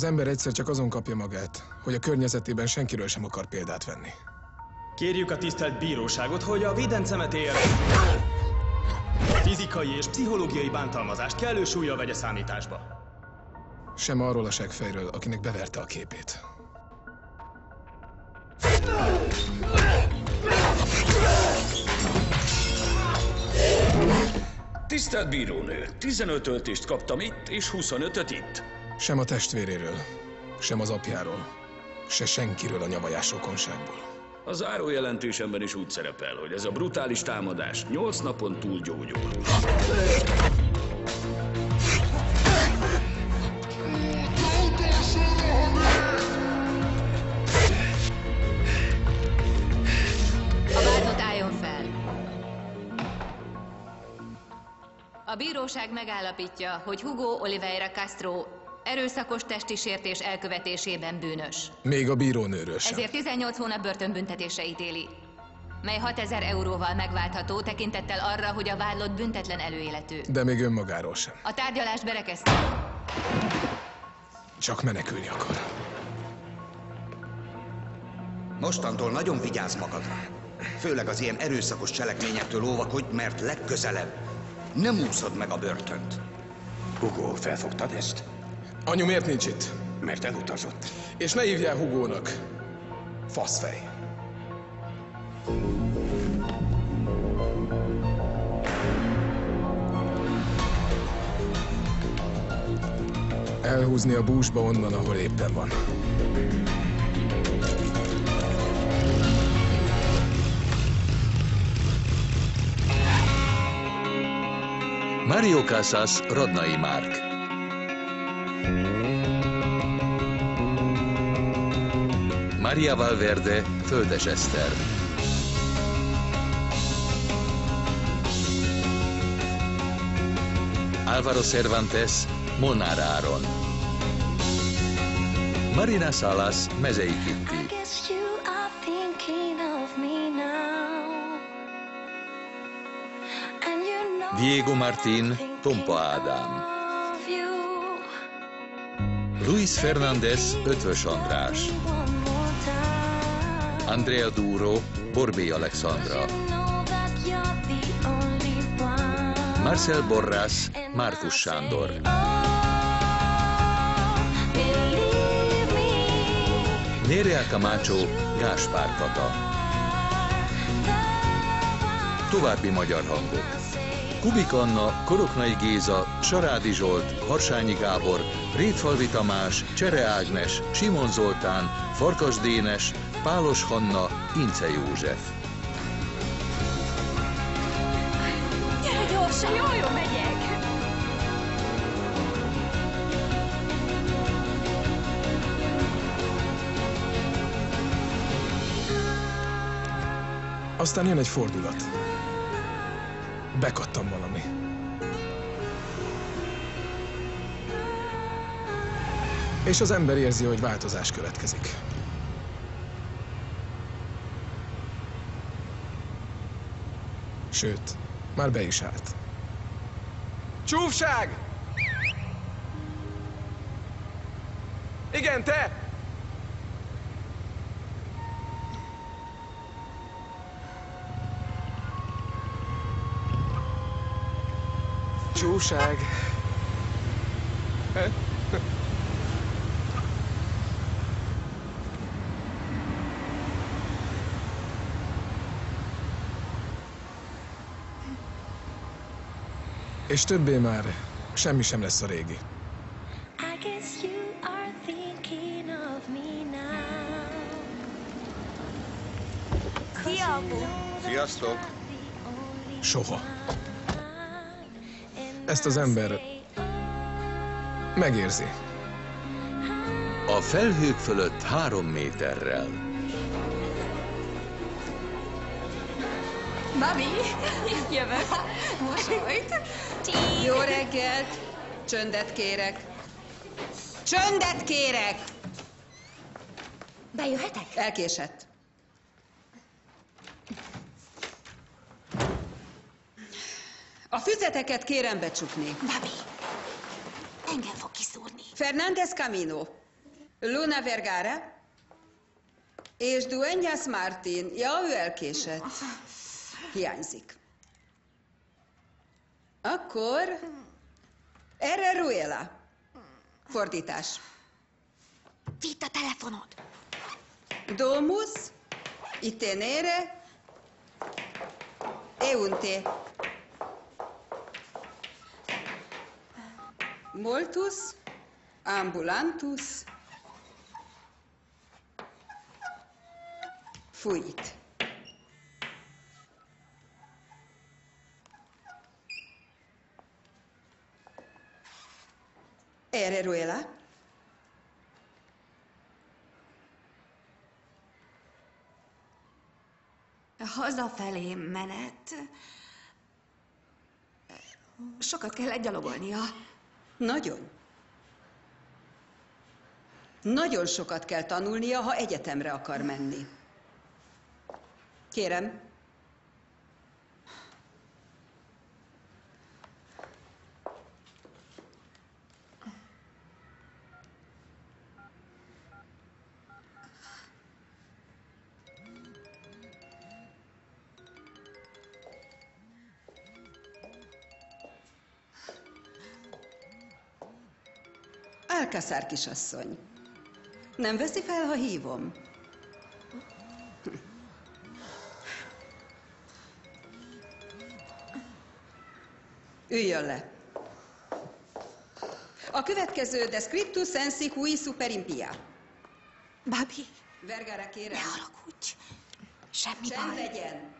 Az ember egyszer csak azon kapja magát, hogy a környezetében senkiről sem akar példát venni. Kérjük a tisztelt bíróságot, hogy a védencemet ér... Fizikai és pszichológiai bántalmazást kellő súlya vegye számításba. Sem arról a segfejről, akinek beverte a képét. Tisztelt bírónő, 15 öltést kaptam itt, és 25-öt itt. Sem a testvéréről, sem az apjáról, se senkiről a nyavajás rokonságból. A záró jelentésemben is úgy szerepel, hogy ez a brutális támadás 8 napon túl gyógyul. A bíróság megállapítja, hogy Hugo Oliveira Castro erőszakos testi sértés elkövetésében bűnös. Még a bírónőről sem. Ezért 18 hónap börtönbüntetésre ítéli, mely 6000 euróval megváltható tekintettel arra, hogy a vádlott büntetlen előéletű. De még önmagáról sem. A tárgyalást berekeztem. Csak menekülni akar. Mostantól nagyon vigyázz magadra. Főleg az ilyen erőszakos cselekményektől óvakodj, mert legközelebb nem úszod meg a börtönt. Hugo, felfogtad ezt? Anyu miért nincs itt? Mert elutazott. És ne hívjál Hugónak. Faszfej. Elhúzni a búsba onnan, ahol éppen van. Mario Casas, Radnai Márk. Maria Valverde, Földes Eszter. Álvaro Cervantes, Molnár Áron. Marina Salas, Mezei Kitti. Diego Martín, Tompa Ádám. Luis Fernández, Ötvös András. Andrea Duro, Borbé Alexandra. Marcel Borrás, Márkus Sándor. Nérea Camacho, Gáspár Kata. További magyar hangok. Kubik Anna, Koroknai Géza, Sarádi Zsolt, Harsányi Gábor, Rétfalvi Tamás, Csere Ágnes, Simon Zoltán, Farkas Dénes, Pálos Hanna, Ince József. Gyere gyorsan! Jó, jó, megyek! Aztán jön egy fordulat. Bekattam valami. És az ember érzi, hogy változás következik. Sőt, már be is állt. Csúfság! Igen, te! Csúfság! És többé már semmi sem lesz a régi. Szia, Apu! Sziasztok! Soha. Ezt az ember megérzi. A felhők fölött három méterrel. Babi, jövök. Mosolyt. Jó reggelt. Csöndet kérek. Csöndet kérek! Bejöhetek? Elkésett. A füzeteket kérem becsukni. Babi, engem fog kiszúrni. Fernández Camino. Luna Vergara és Dueñas Martin. Ja, ő elkésett. Hiányzik. Akkor erre Ruela. Fordítás. Vidd a telefonod. Domus, itenere, eunte. Moltus, ambulantus, fuit. Ere Ruela. Hazafelé menet. Sokat kell gyalogolnia. Nagyon. Nagyon sokat kell tanulnia, ha egyetemre akar menni. Kérem. Alcázar kisasszony. Nem veszi fel, ha hívom? Üljön le. A következő de scriptus sensi cui superimpia. Babi, Vergára kérem. ne haragudj. Semmi Csend baj. legyen.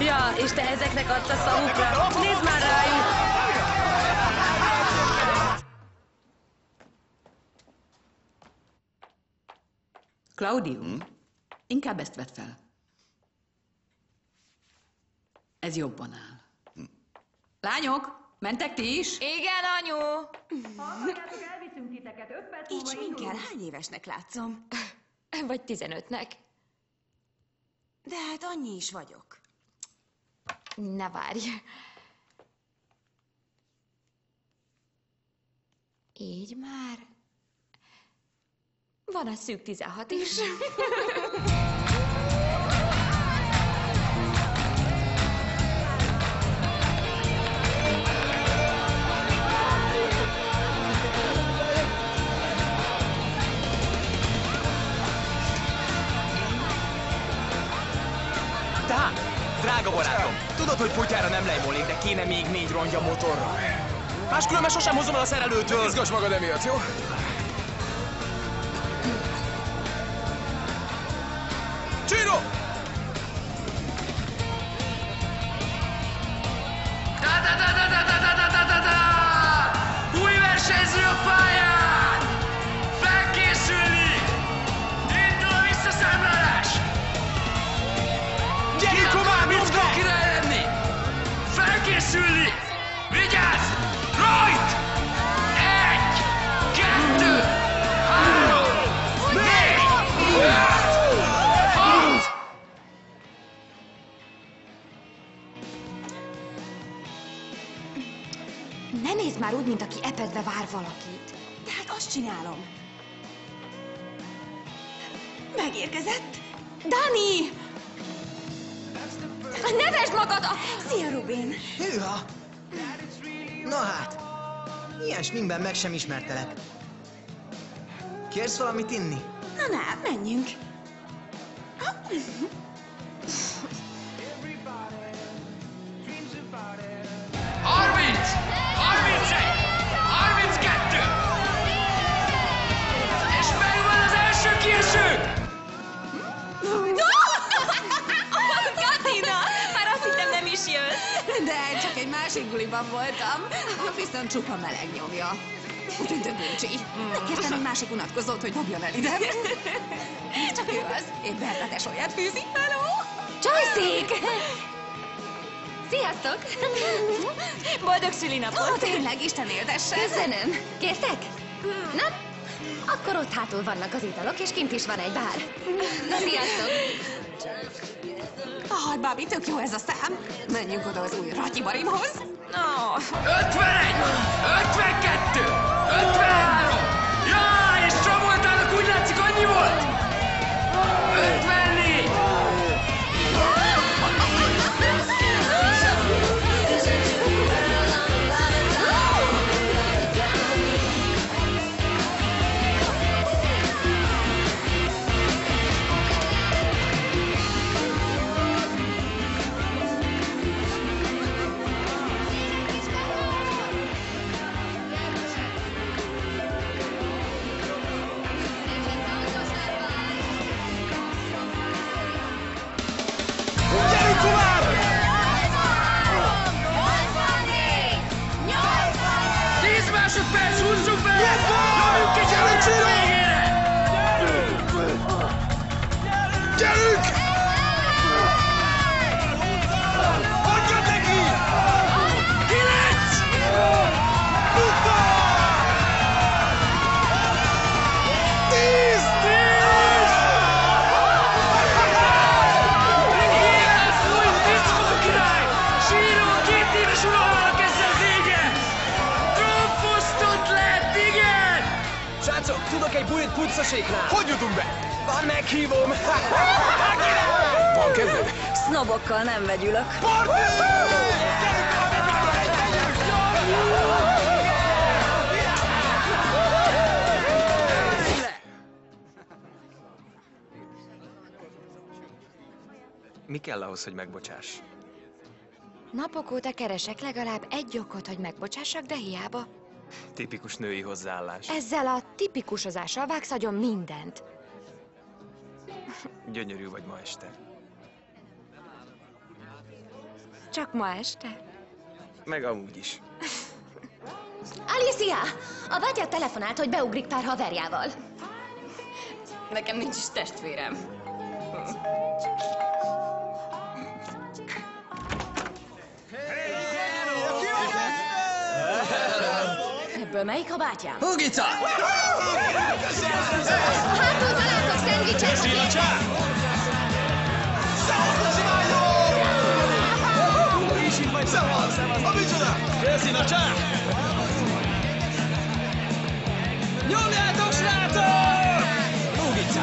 Ja, és te ezeknek adsz a szavukra. Nézd már rájuk! Claudium, inkább ezt vedd fel. Ez jobban áll. Lányok, mentek ti is? Igen, anyu! Így sminkel, hány évesnek látszom? Vagy 15-nek. De hát annyi is vagyok. Ne várj. Így már. Van a szűk 16 is. Drága barátom, tudod, hogy potyára nem lejmolnék, de kéne még négy rongy a motorra. Máskülönben sosem hozom el a szerelőtől. Izgass magad emiatt, jó? Dani! Nevesd magad! A... Szia, Rubin! Hűha! Na hát, ilyen sminkben meg sem ismertelek. Kérsz valamit inni? Na, na, menjünk. 30! De csak egy másik buliban voltam. Viszont csupa meleg nyomja. Úgyhogy dögöncsi. Megkértem egy másik unatkozót, hogy dobjon el ide. Csak ő az. Épp Berta tesóját fűzi. Hello! Csajszék! Sziasztok! Boldog szülinapot! Ó, tényleg, Isten éltessen! Köszönöm! Kértek? Na, akkor ott hátul vannak az italok, és kint is van egy bár. Na, sziasztok! Ah, Babi, tök jó ez a szám. Menjünk oda az új ratyibarimhoz. No. 51! 52! 53! Ahhoz, hogy megbocsáss? Napok óta keresek legalább egy okot, hogy megbocsássak, de hiába. Tipikus női hozzáállás. Ezzel a tipikusozással vágsz agyon mindent. Gyönyörű vagy ma este. Csak ma este. Meg amúgy is. Alicia! A bátyád telefonált, hogy beugrik pár haverjával. Nekem nincs is testvérem. Ebből melyik a bátyám? Hugica! Hátul találtok szendvicset! Nyomjátok, srácok! Hugica!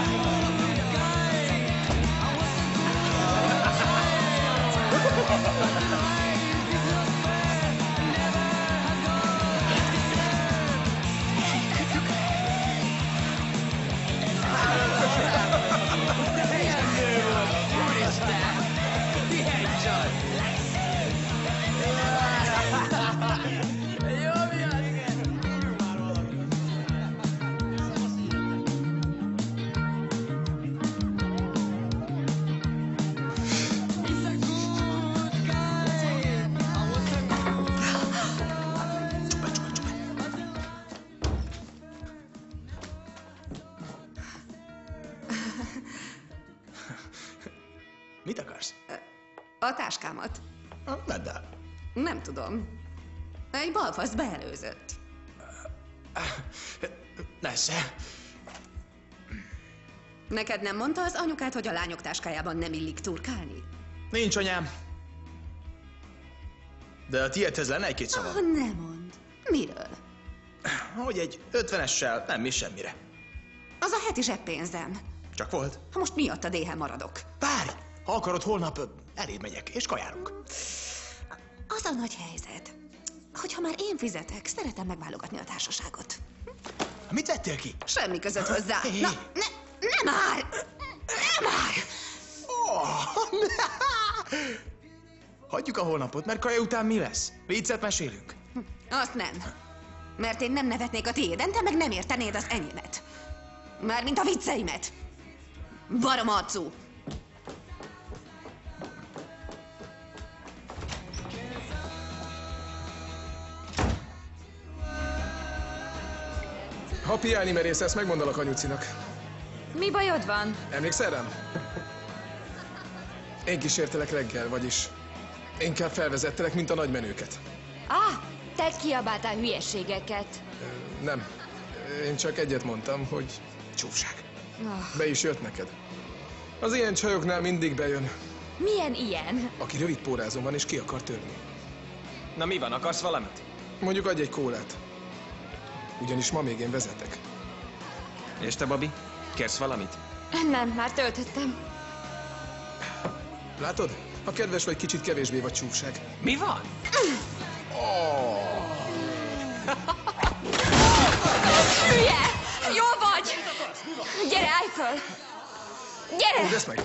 Mit tudom. Egy balfasz beelőzött. Nesze. Neked nem mondta az anyukát, hogy a lányok táskájában nem illik turkálni? Nincs anyám. De a tiédhez lenne egy-két Ah, szavam. ne mond. Miről? Hogy egy ötvenessel nem is semmire. Az a heti zseppénzem. Csak volt. Ha most miattad éhen maradok. Várj! Ha akarod, holnap eléd megyek, és kajálunk. Az a nagy helyzet, hogyha már én fizetek, szeretem megválogatni a társaságot. Mit vettél ki? Semmi között hozzá. Hé. Na, ne, nem áll! Nem áll! Hagyjuk a holnapot, mert kaja után mi lesz? Viccet mesélünk. Azt nem. Mert én nem nevetnék a tiéden, te meg nem értenéd az enyémet. Mármint a vicceimet. Barom arcú. Ha piálni merészesz, megmondalak anyucinak. Mi bajod van? Emlékszel rám? Én kísértelek reggel, vagyis Inkább felvezettelek, mint a nagymenőket. Ah, te kiabáltál hülyességeket. Nem. Én csak egyet mondtam, hogy csúfság. Ah, Be is jött neked. Az ilyen csajoknál mindig bejön, milyen ilyen? aki rövid pórázon van és ki akar törni. Na mi van, akarsz valamit? Mondjuk adj egy kólát. Ugyanis ma még én vezetek. És te, Babi? Kérsz valamit? Nem, már töltöttem. Látod? Ha kedves vagy, kicsit kevésbé vagy csúfság. Mi van? Hülye! Jó vagy! Gyere, állj föl! Gyere! Hú, ezt meg!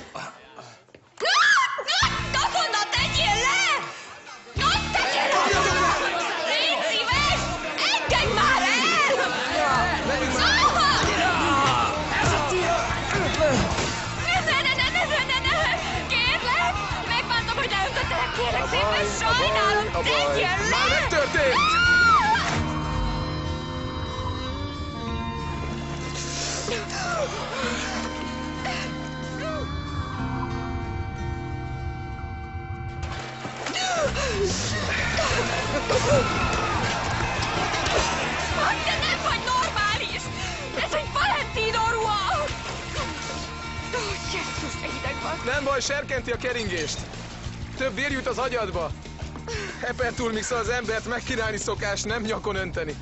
Azonnal tegyél Sajnálom! Tegyél Már le! megtörtént! Hát te nem vagy normális! Ez egy Valentino ruha! Jézus, de hideg van! Nem baj, serkenti a keringést. Több vér jut az agyadba. Heperturmix az embert megkínálni szokás, nem nyakon önteni.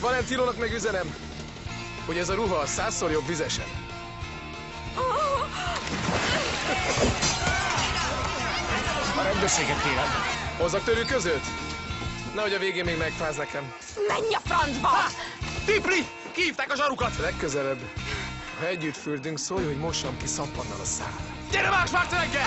Valentinónak meg üzenem, hogy ez a ruha százszor jobb vizesen. A rendőrséget kérem. Hozzak törő között? Nehogy a végén még megfáz nekem. Menj a francba! Tipli! Kihívták a zsarukat! Legközelebb, ha együtt fürdünk, szólj, hogy mossam ki szappannal a szál. Gyere más Schwarzenegger!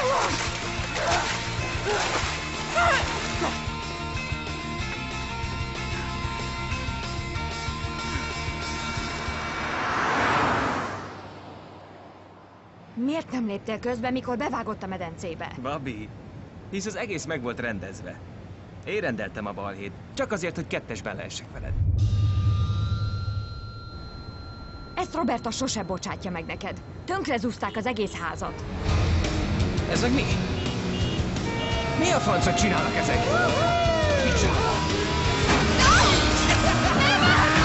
Miért nem léptél közbe, mikor bevágott a medencébe? Babi, hisz az egész meg volt rendezve. Én rendeltem a balhét, csak azért, hogy kettesben leessek veled. Ezt Roberta sose bocsátja meg neked. Tönkrezúzták az egész házat. Ez meg mi? Mi a francot csinálnak ezek? Micsoda?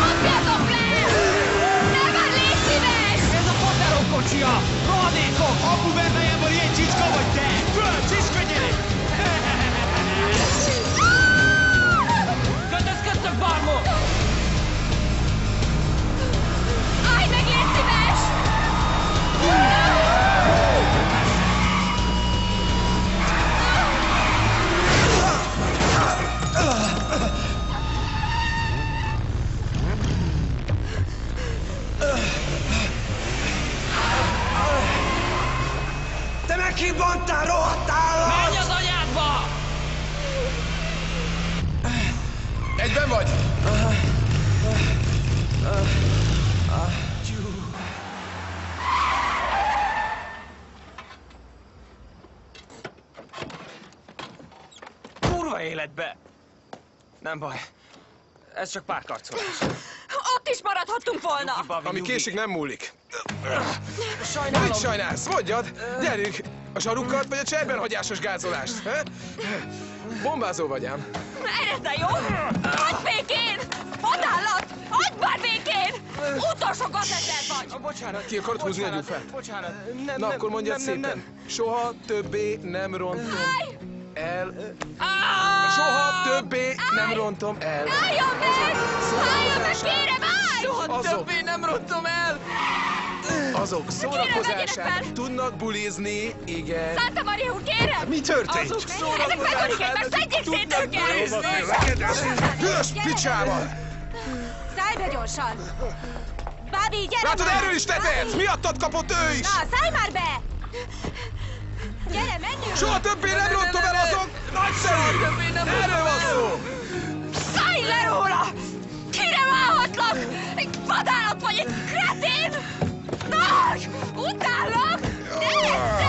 Kapjátok le! Ne már légy szíves! Ez a Poterok kocsia! Rohadékok! Apu verdájában ilyen te! Föl, csicska gyerek! Kötözködtök! Állj meg, Nem baj. Ez csak párkarcolás. Ott is maradhattunk volna! Babi, Ami nyugi. késik, nem múlik. Sajnálom. mit sajnálsz? Mondjad! Gyerünk! A zsarukat vagy a cserbenhagyásos gázolást? He? Bombázó vagy ám. Ered de jó! Hagyd békén! Vadállat! Hagyd már békén! Utolsó gazeter vagy! Bocsánat. Ki akarod húzni a bocsánat, gyufát? Bocsánat. Nem, Na nem, akkor mondjad nem, nem, szépen. nem. Soha többé nem rontom el. Ah! Soha többé nem rontom el. Álljon meg! Álljon meg, kérem, állj! Soha többé nem rontom el! Azok szórakozását tudnak bulizni, igen. Santa Maria úr, kérem! Mi történt? Azok szedjék szét őket! Hűs picsával! Szállj be gyorsan! Babi, gyere Látod, erről is te tehetsz! Miattad kapott ő is! Na, szállj már be! Gyere, menjünk! Soha többé nem rontom el azok! Nagyszerű! Erről van szó! Szállj le róla! Kire válhatlak? Egy vadállat vagy egy kretén? Nagy! Utállak! Nézd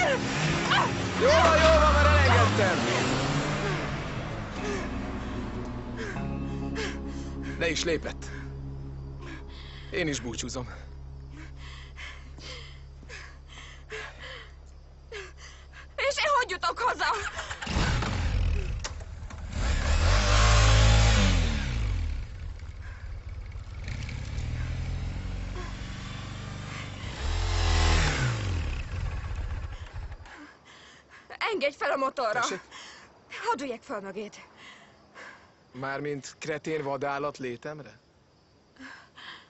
el! Jó van, jó van, már elengedtem! Le is lépett. Én is búcsúzom. és én hogy jutok haza? Engedj fel a motorra! Tessék? Hadd üljek fel mögét. Mármint kretén vadállat létemre?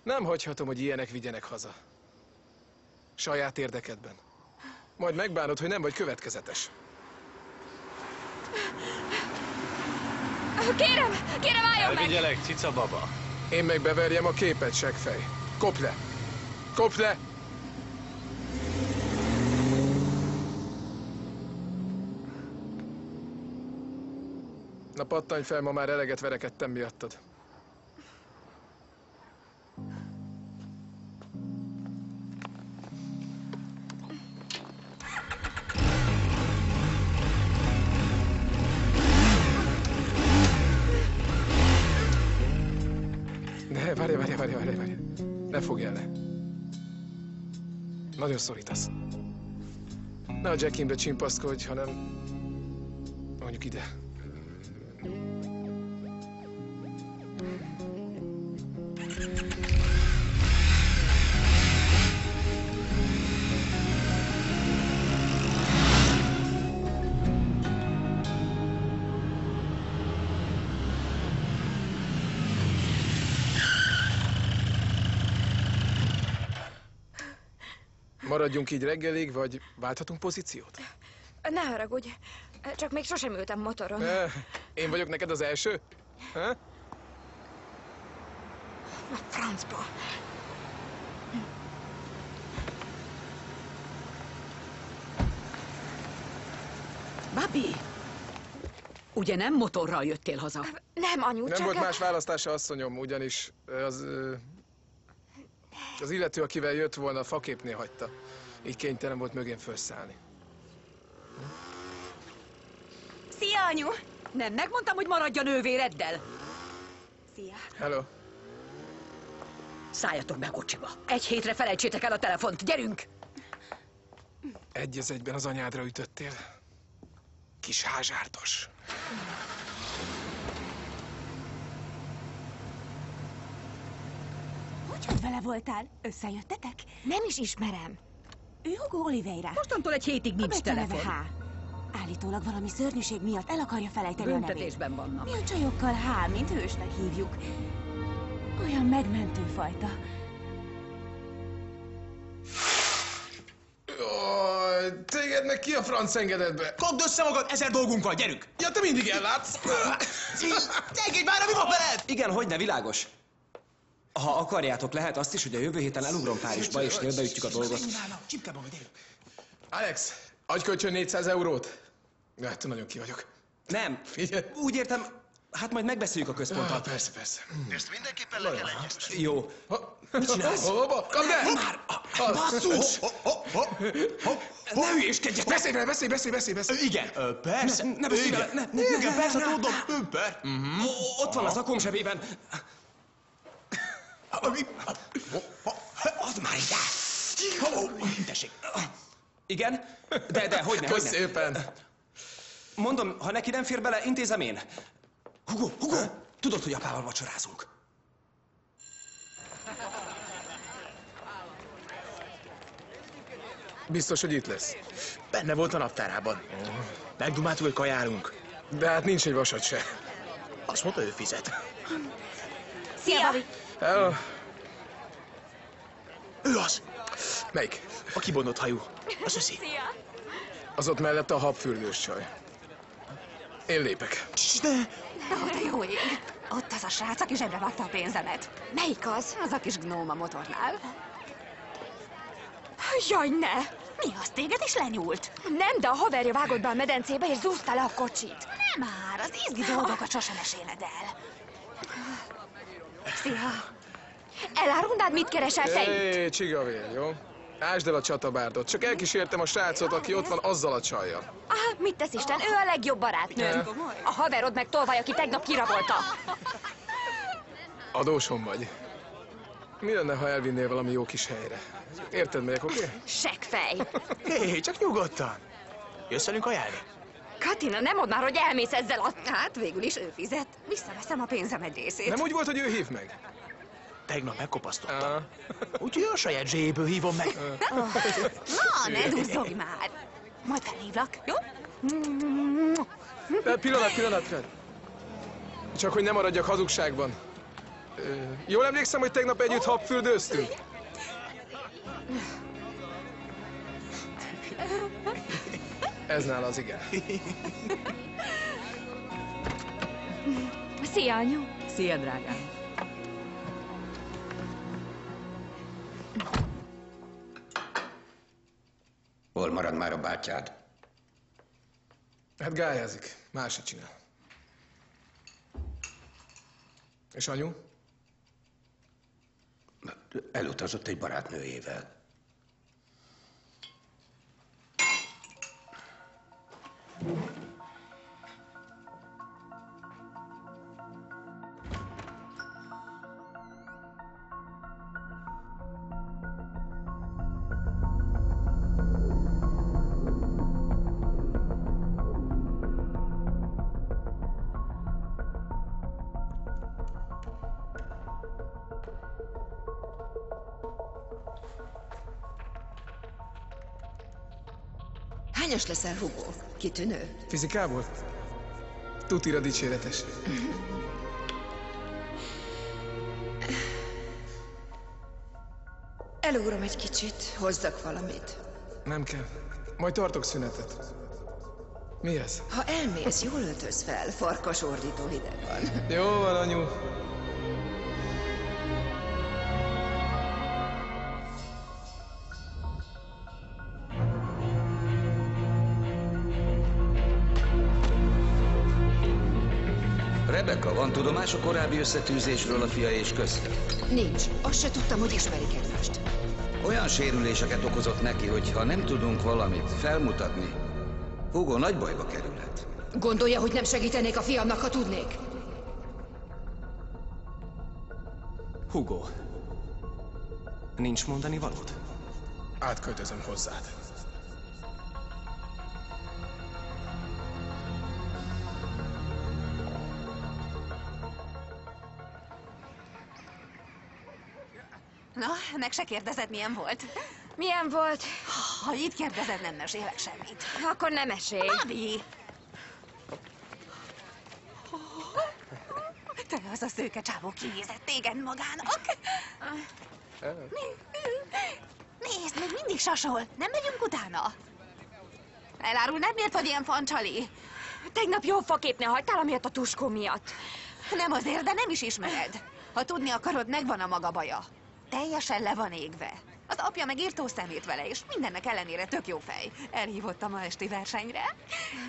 Nem hagyhatom, hogy ilyenek vigyenek haza. Saját érdekedben. Majd megbánod, hogy nem vagy következetes. Kérem, kérem álljon meg! Elvigyelek, cica baba. Én meg beverjem a képet, seggfej. Kopd le! Kopd le! Na pattanj fel, ma már eleget verekedtem miattad. Ne, várj, várj, várj, várj, várj. Ne fogj el le. Nagyon szorítasz. Ne a Jackimbe csimpaszkodj, hanem mondjuk ide. Maradjunk így reggelig, vagy válthatunk pozíciót? Ne haragudj, csak még sosem ültem motoron. Én vagyok neked az első? Ha? A francba. Babi! Ugye nem motorral jöttél haza? Nem, anyu, Nem csak... volt más választása, asszonyom, ugyanis az, ö, az illető, akivel jött volna, a faképnél hagyta. Így kénytelen volt mögén felszállni. Szia, anyu! Nem, megmondtam, hogy maradj a nővéreddel. Szia. Hello. Szálljatok be a kocsiba. Egy hétre felejtsétek el a telefont. Gyerünk! Egy az egyben az anyádra ütöttél. Kis házsártos. Hogy, hogy vele voltál? Összejöttetek? Nem is ismerem. Ő Hugo Oliveira. Mostantól egy hétig nincs a telefon. H. Állítólag valami szörnyűség miatt el akarja felejteni a nevét. Büntetésben vannak. Mi a csajokkal H, mint hősnek hívjuk. Olyan megmentő fajta. Jaj, téged meg ki a franc engedett be? Kapd össze magad, ezer dolgunk van, gyerünk! Ja, te mindig ellátsz. Engedj már, mi van veled? Igen, hogy ne, világos. Ha akarjátok, lehet azt is, hogy a jövő héten elugrom Párizsba, és délbeütjük a dolgot. Alex, adj kölcsön 400 eurót. Hát nagyon ki vagyok. Nem, úgy értem, hát majd megbeszéljük a központtal. Ah, persze, persze. Ezt mindenképpen le kell egyeztetni. Jó. Mit csinálsz? Hova? Kapd el! Már! Basszus! Ne hülyéskedjetek! Beszélj vele, beszélj, beszélj, beszélj, beszélj! Igen, persze. Ne, beszélj vele, ne, ne, persze, tudom. Ó, Ott van az akom zsebében. Add már ide! Tessék. Igen? De, de, hogy ne, hogy Kösz szépen. Mondom, ha neki nem fér bele, intézem én. Hugo, Hugo, tudod, hogy apával vacsorázunk. Biztos, hogy itt lesz. Benne volt a naptárában. Megdumáltuk, hogy kajálunk. De hát nincs egy vasat se. Azt mondta, ő fizet. Szia, Babi! Hello. Ő az! Melyik? A kibondott hajú. Az összi. Szia! Az ott mellette a habfürdős csaj. Én lépek. De... Ó, de jó ég. Ott az a srác, aki zsebre vágta a pénzemet. Melyik az? Az a kis gnóm a motornál. Jaj, ne! Mi az, téged is lenyúlt? Nem, de a haverja vágott be a medencébe, és zúzta le a kocsit. Nem már, az izgi dolgokat sosem meséled el. Szia! Elárulnád, mit keresel te itt? Hé, csigavér, jó? Ásd el a csatabárdot. Csak elkísértem a srácot, aki ott van azzal a csajjal. Ah, mit tesz Isten? Ő a legjobb barátnőm. A haverod meg tolvaj, aki tegnap kirabolta. Adósom vagy. Mi lenne, ha elvinnél valami jó kis helyre? Érted, melyek, oké? Okay? Seggfej. Hé, csak nyugodtan. Jössz velünk ajánlni? Katina, nem mondd már, hogy elmész ezzel a... Hát végül is ő fizet. Visszaveszem a pénzem egy részét. Nem úgy volt, hogy ő hív meg? Tegnap megkopasztottam. Úgyhogy a saját zséből hívom meg. Na, ne duzzogj már. Majd felhívlak, jó? De pillanat, pillanat, pillanat. Csak hogy nem maradjak hazugságban. Jól emlékszem, hogy tegnap együtt habfürdőztünk? Ez nála az igen. Szia, anyu! Szia, drágám. Hol marad már a bátyád? Hát gályázik. Másik csinál. És anyu? Elutazott egy barátnőjével. Hányas leszel, Hugo? Kitűnő? Fizikából? Tutira dicséretes. Elugrom egy kicsit, hozzak valamit. Nem kell. Majd tartok szünetet. Mi ez? Ha elmész, jól öltöz fel, farkas ordító hideg van. Jó van, anyu. Rebecca, van tudomás a korábbi összetűzésről a fia és közt? Nincs. Azt se tudtam, hogy ismerik egymást. Olyan sérüléseket okozott neki, hogy ha nem tudunk valamit felmutatni, Hugo nagy bajba kerülhet. Gondolja, hogy nem segítenék a fiamnak, ha tudnék? Hugo. Nincs mondani valód? Átköltözöm hozzád. Meg se kérdezed, milyen volt? Milyen volt? Ha itt kérdezed, nem mesélek semmit. Akkor nem mesélj. Babi! Te az a szőke csávó kinézett téged magának. Nézd, még mindig sasol. Nem megyünk utána? Elárulnád, miért vagy ilyen fancsali? Tegnap jó faképnél hagytál, amiatt a tuskó miatt. Nem azért, de nem is ismered. Ha tudni akarod, megvan a maga baja. Teljesen le van égve. Az apja meg írtó szemét vele, és mindennek ellenére tök jó fej. Elhívott a ma esti versenyre.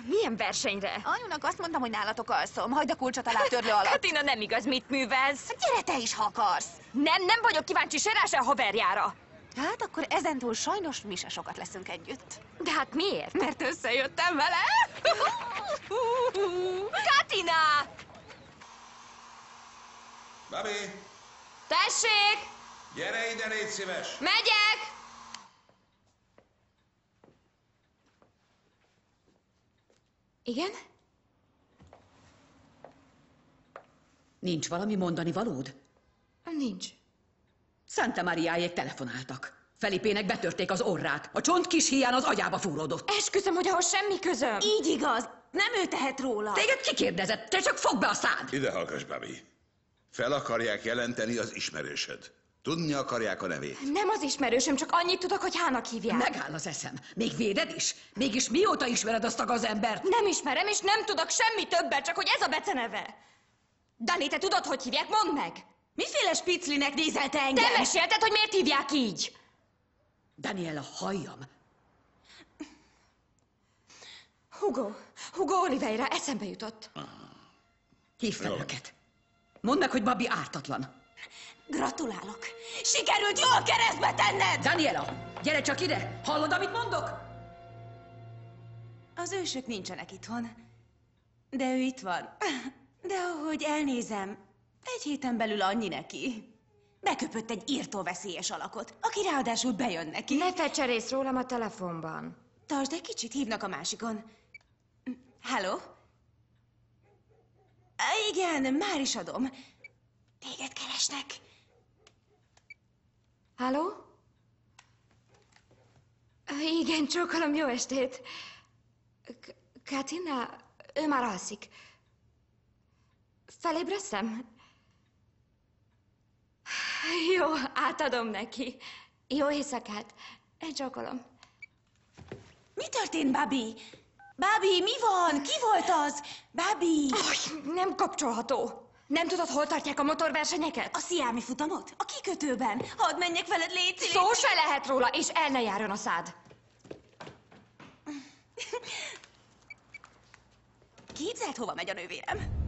Milyen versenyre? Anyunak azt mondtam, hogy nálatok alszom. Hagyd a kulcsot alá a törlő alatt. Katina, nem igaz, mit művelsz? Hát gyere te is, ha akarsz. Nem, nem vagyok kíváncsi se rá, se haverjára. Hát akkor ezentúl sajnos mi se sokat leszünk együtt. De hát miért? Mert összejöttem vele. Katina! Babi, Tessék! Gyere ide, légy szíves! Megyek! Igen? Nincs valami mondani valód? Nincs. Santa Mariáék telefonáltak. Felipének betörték az orrát. A csont kis hián az agyába fúródott. Esküszöm, hogy ahhoz semmi közöm. Így igaz. Nem ő tehet róla. Téged kikérdezett, te csak fogd be a szád! Ide hallgass, Babi. Fel akarják jelenteni az ismerősöd. Tudni akarják a nevét. Nem az ismerősöm, csak annyit tudok, hogy Hának hívják. Megáll az eszem. Még véded is? Mégis mióta ismered azt a gazembert? Nem ismerem, és nem tudok semmi többet, csak hogy ez a beceneve. Dani, te tudod, hogy hívják? Mondd meg! Miféle spiclinek nézel te engem? Te mesélted, hogy miért hívják így? Daniela, halljam. Hugo, Hugo Oliveira eszembe jutott. Hívd fel őket. Mondd meg, hogy Babi ártatlan. Gratulálok. Sikerült jól keresztbe tenned! Daniela, gyere csak ide! Hallod, amit mondok? Az ősök nincsenek itthon. De ő itt van. De ahogy elnézem, egy héten belül annyi neki. Beköpött egy írtó veszélyes alakot, aki ráadásul bejön neki. Ne fecserész rólam a telefonban. Tartsd egy kicsit, hívnak a másikon. Halló? Á, Igen, már is adom. Téged keresnek. Halló? Igen, csókolom, jó estét. K- Katina, ő már alszik. Felébreszem? Jó, átadom neki. Jó éjszakát. Elcsókolom. Mi történt, Babi? Babi, mi van? Ki volt az? Babi! Aj, nem kapcsolható. Nem tudod, hol tartják a motorversenyeket? A sziámi futamot? A kikötőben. Hadd menjek veled, légy szíves. Szó se lehet róla, és el ne járjon a szád. Képzeld, hova megy a nővérem?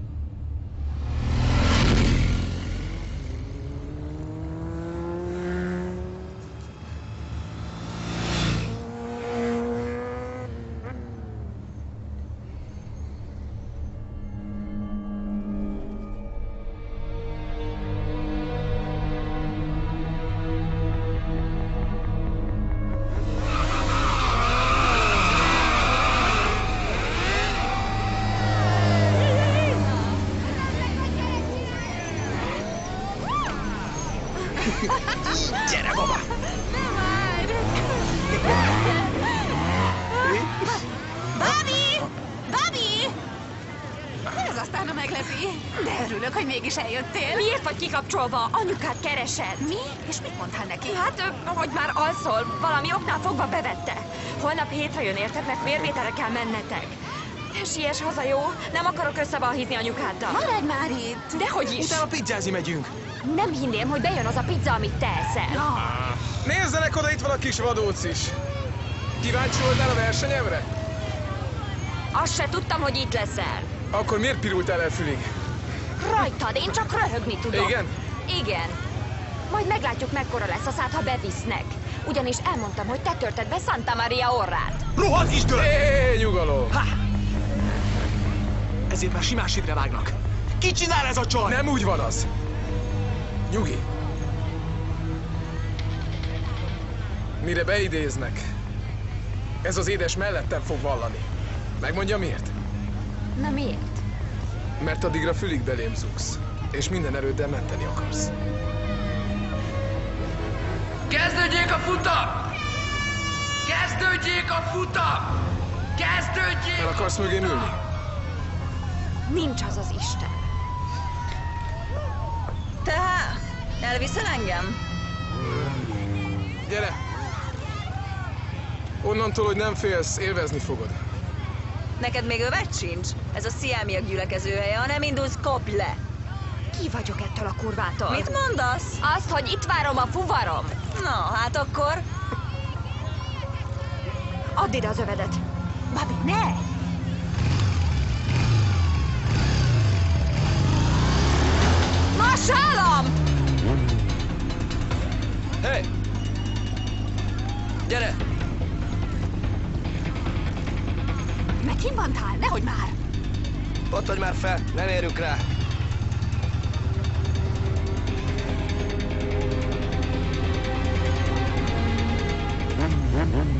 Kikapcsolva? Anyukát keresed. Mi? És mit mondtál neki? Hát, hogy már alszol, valami oknál fogva bevette. Holnap hétre jön, érted, mert vérvételre kell mennetek. Siess haza, jó? Nem akarok összebalhízni anyukáddal. Maradj már itt! Dehogy is! Utána pizzázni megyünk. Nem hinném, hogy bejön az a pizza, amit te eszel. Nézzenek oda, itt van a kis vadóc is. Kíváncsi voltál a versenyemre? Azt se tudtam, hogy itt leszel. Akkor miért pirultál el fülig? Rajtad, én csak röhögni tudok. Igen? Igen. Majd meglátjuk, mekkora lesz a szád, ha bevisznek. Ugyanis elmondtam, hogy te törted be Santa Maria orrát. Rohadt is tört! Hé, nyugalom! Ha! Ezért már simán sidre vágnak. Ki csinál ez a csaj? Nem úgy van az. Nyugi. Mire beidéznek, ez az édes mellettem fog vallani. Megmondja miért? Na miért? Mert addigra fülig belém zugsz, és minden erőddel menteni akarsz. Kezdődjék a futam! Kezdődjék a futam! Kezdődjék! El akarsz mögén ülni? Nincs az az Isten. Tehát, elviszel engem? Gyere! Onnantól, hogy nem félsz, élvezni fogod. Neked még övet sincs? Ez a sziámiak gyülekezőhelye, ha nem indulsz, kopj le! Ki vagyok ettől a kurvától? Mit mondasz? Azt, hogy itt várom a fuvarom. Na, hát akkor... Add ide az övedet. Babi, ne! Masálom! Hé! Gyere! Megint van tál, nehogy már! Ott vagy már fel, nem érünk rá. Mm-hmm.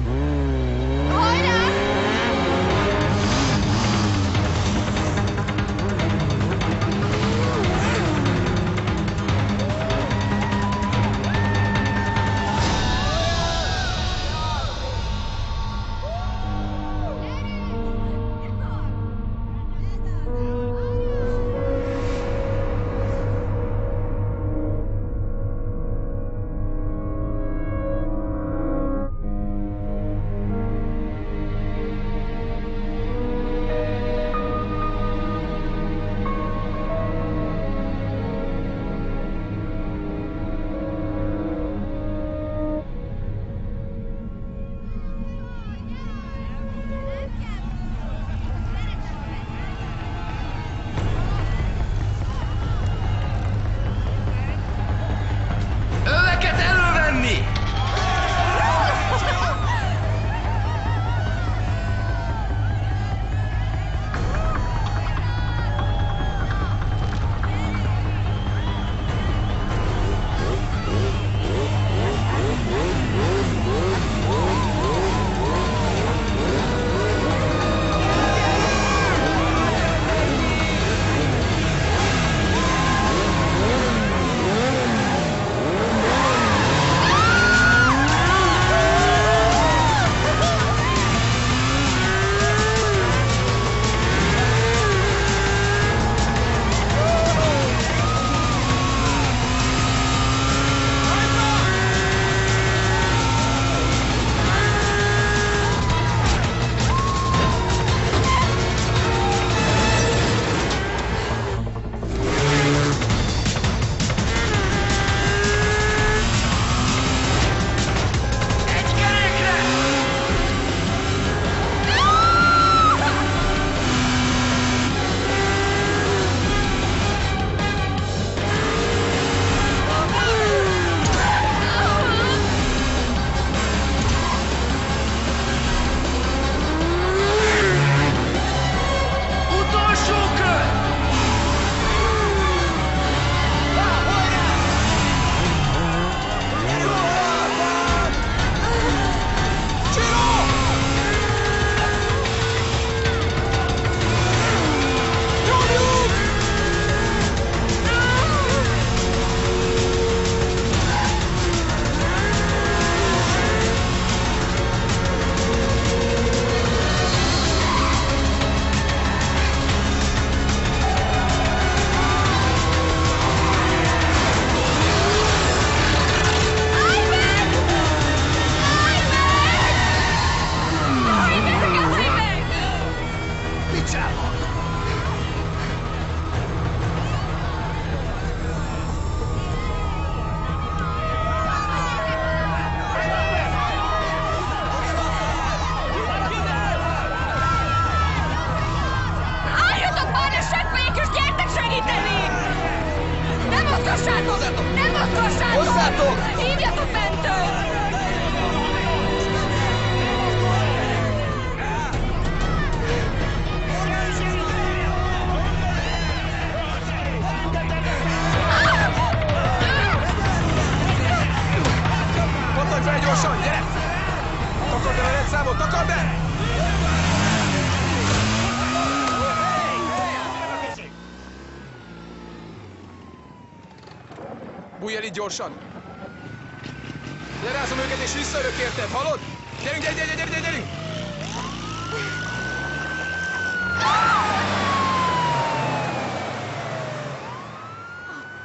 És visszaörök érted, hallod? Gyerünk, gyerünk, gyerünk, gyerünk, gyerünk!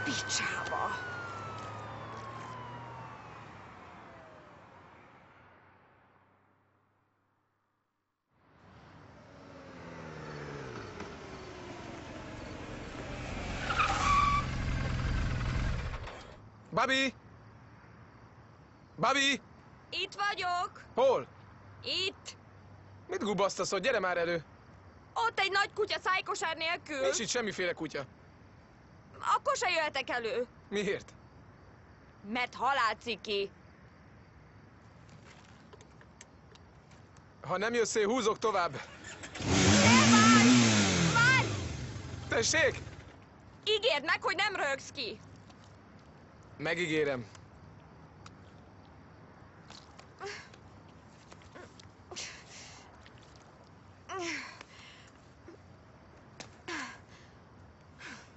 Picsába! Babi! Babi! Itt vagyok! Hol? Itt! Mit gubasztasz, gyere már elő? Ott egy nagy kutya szájkosár nélkül. Nincs itt semmiféle kutya. Akkor se jöhetek elő. Miért? Mert halálciki. Ha nem jössz, én húzok tovább. Várj! Tessék! Ígérd meg, hogy nem rögsz ki. Megígérem.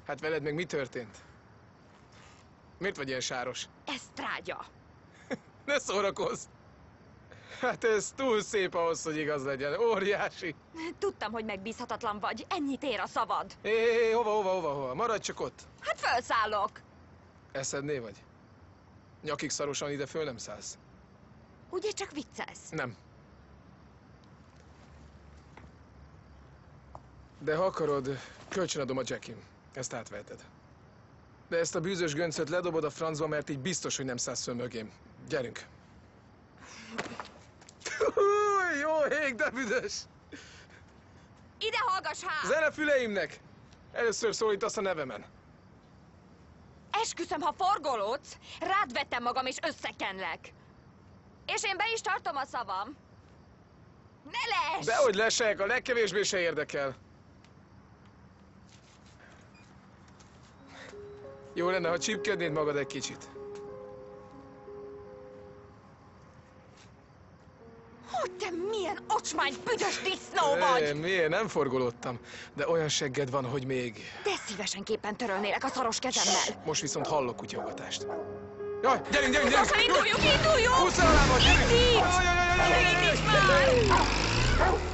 Hát veled meg mi történt? Miért vagy ilyen sáros? Ez trágya. Ne szórakozz! Hát ez túl szép ahhoz, hogy igaz legyen. Óriási. Tudtam, hogy megbízhatatlan vagy. Ennyit ér a szavad. Hé, hé, hé, hova, hova, hova, hova? Maradj csak ott. Hát felszállok. Eszedné vagy? Nyakig szarosan ide föl nem szállsz. Ugye csak viccelsz? Nem. De ha akarod, kölcsönadom a Jackim. Ezt átveheted. De ezt a bűzös göncöt ledobod a francba, mert így biztos, hogy nem szállsz föl mögém. Gyerünk. Jó ég, de büdös! Ide hallgass hát! Zene füleimnek! Először szólítasz a nevemen. Esküszöm, ha forgolódsz, rád vettem magam és összekenlek. És én be is tartom a szavam. Ne les! Dehogy lesek, a legkevésbé se érdekel. Jó lenne, ha csípkednéd magad egy kicsit. Hogy te milyen ocsmány, büdös disznó vagy! É, miért? Nem forgolódtam. De olyan segged van, hogy még... De szívesen képen törölnélek a szaros kezemmel. Most viszont hallok kutyaugatást. Jaj, gyerünk, gyerünk, gyerünk! Lassan induljunk, induljunk! Húsz a lábad, gyerünk! Indíts! Indíts már!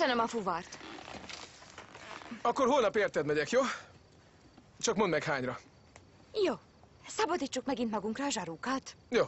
Köszönöm a fuvart. Akkor holnap érted megyek, jó? Csak mondd meg hányra. Jó. Szabadítsuk megint magunkra a zsarúkat. Jó.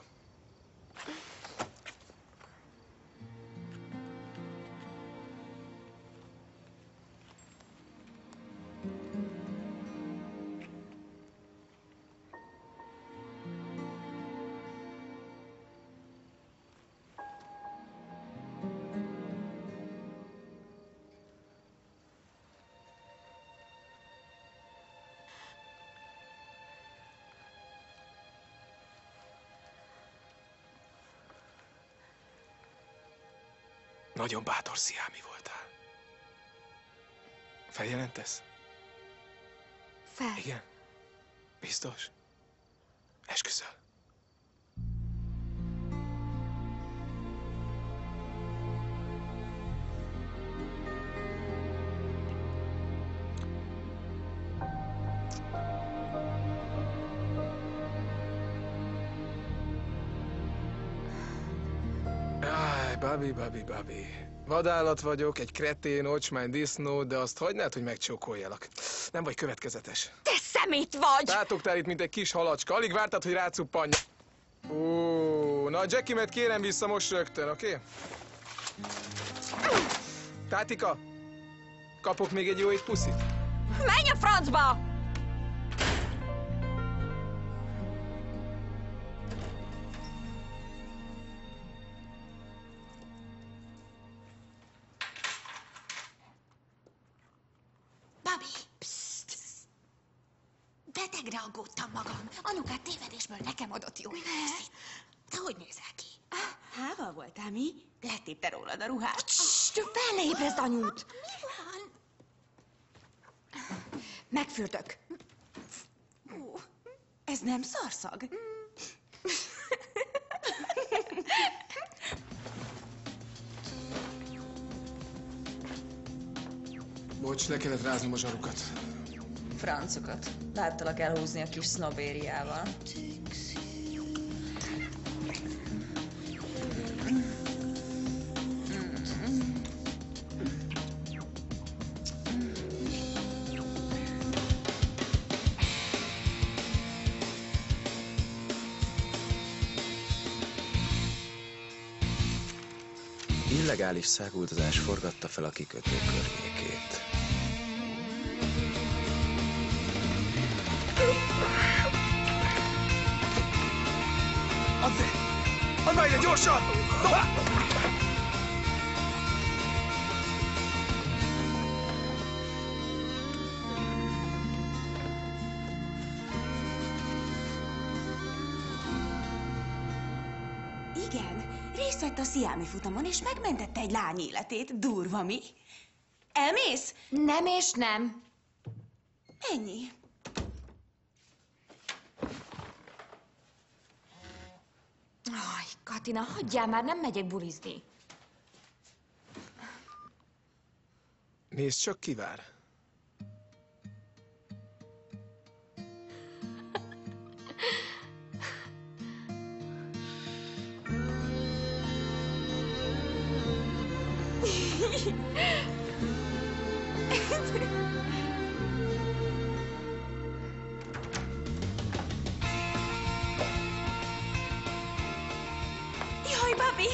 Nagyon bátor sziámi voltál. Feljelentesz? Fel. Igen. Biztos? Esküszöl? Babi, babi, babi. Vadállat vagyok, egy kretén, ocsmány disznó, de azt hagynád, hogy megcsókoljalak. Nem vagy következetes. Te szemét vagy! Tátogtál itt, mint egy kis halacska. Alig vártad, hogy rácuppanja. Ó, na Jackie-met kérem vissza most rögtön, oké? Okay? Tátika, kapok még egy jó egy puszit? Menj a francba! Anyút! Mi van? Megfürdök. Ó, ez nem szarszag? Bocs, le kellett ráznom a zsarukat. Francokat. Láttalak elhúzni a kis sznobériával. Illegális száguldozás forgatta fel a kikötő környékét. Add be! Add ide, gyorsan! No! Sziámi futamon, és megmentette egy lány életét. Durva, mi? Elmész? Nem és nem. Ennyi. Aj, Katina, hagyjál már, nem megyek bulizni. Nézd csak, kivár. Jaj, Babi!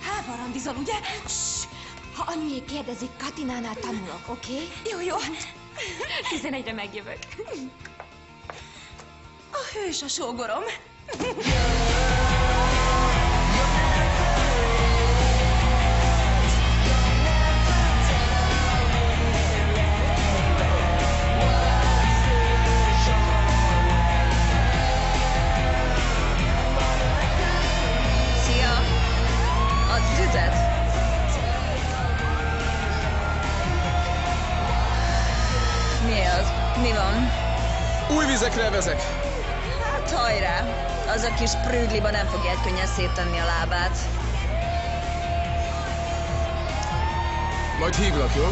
Hábarandizol, ugye? Ssss! Ha anyujék kérdezik, Katinánál tanulok, oké? Okay? Jó, jó. 11-re megjövök. A hős a sógorom. széttenni a lábát. Majd hívlak, jó?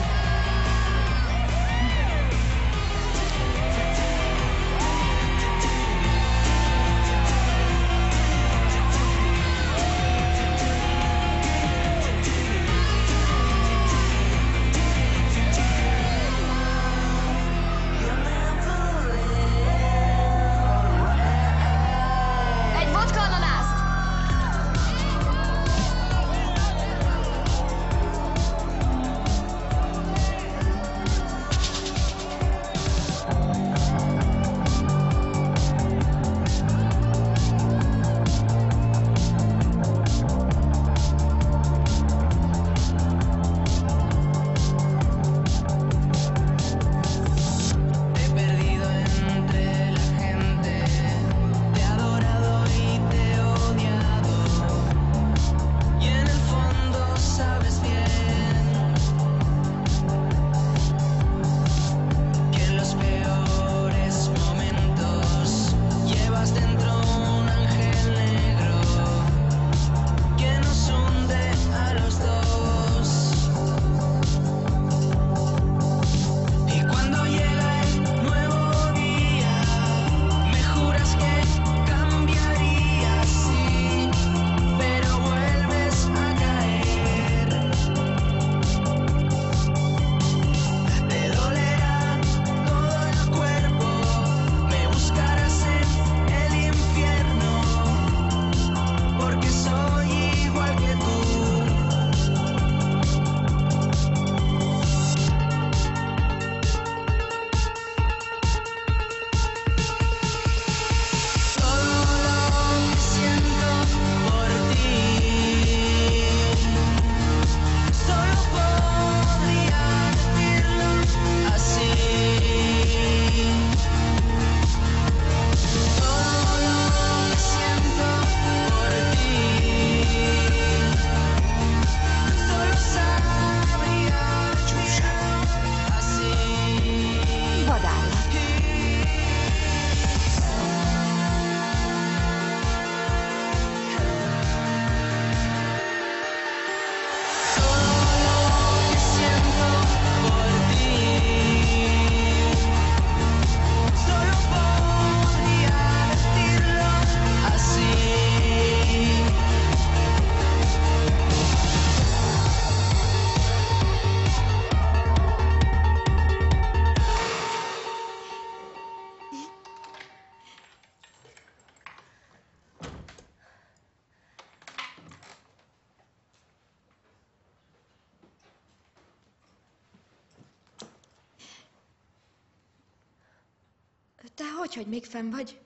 Hogy, még fenn vagy?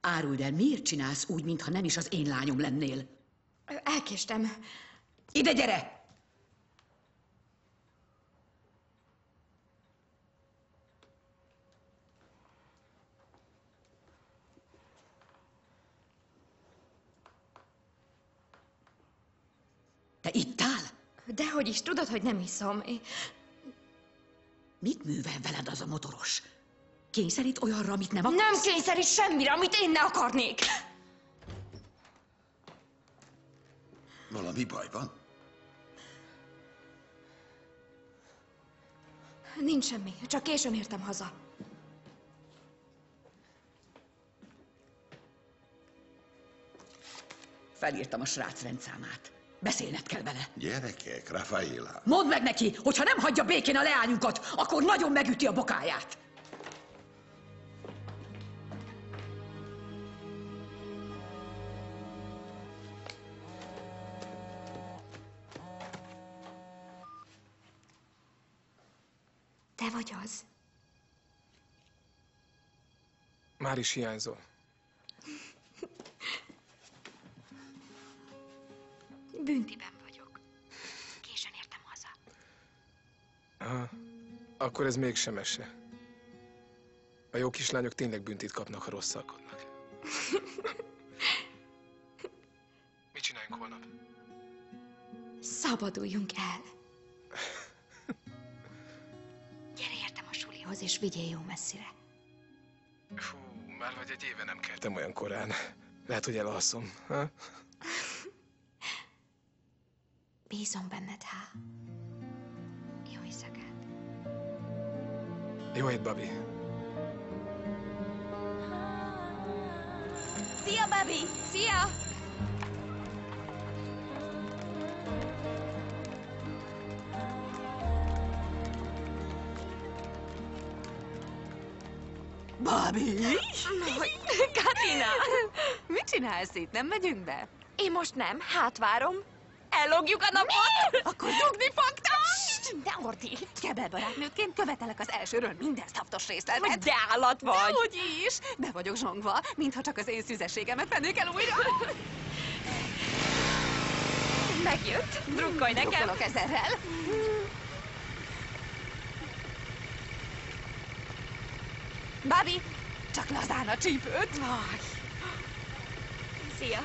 Áruld el, miért csinálsz úgy, mintha nem is az én lányom lennél? Elkéstem. Ide gyere! Te ittál? Dehogy is, tudod, hogy nem iszom. Én... Mit művel veled az a motoros? Kényszerít olyanra, amit nem akarsz? Nem kényszerít semmire, amit én ne akarnék. Valami baj van? Nincs semmi, csak későn értem haza. Felírtam a srác rendszámát. Beszélned kell vele. Gyerekek, Rafaela. Mondd meg neki, hogy ha nem hagyja békén a leányunkat, akkor nagyon megüti a bokáját. Te vagy az. Már is hiányzol. Büntiben vagyok. Későn értem haza. Aha. Akkor ez mégsem mese. A jó kislányok tényleg büntit kapnak, ha rosszalkodnak. Mit csináljunk holnap? Szabaduljunk el. Gyere értem a sulihoz, és vigyél jó messzire. Fú, már vagy egy éve nem keltem olyan korán. Lehet, hogy elalszom. Ha? Bízom benned, há. Jó éjszakát. Jó hét, Babi. Szia, Babi! Szia! Babi! Katina! Mit csinálsz itt? Nem megyünk be? Én most nem, hát várom. Ellogjuk a napot! Akkor dugni fogtam! Ne ordíts! Kebel barátnőként követelek az elsőről minden szaftos részletet. Hogy de állat vagy! Dehogy is! Be vagyok zsongva, mintha csak az én szüzességemet vennék el újra. Megjött. Drukkolj nekem. Drukkolok ezerrel. Babi, csak lazán a csípőt. Vaj. Szia.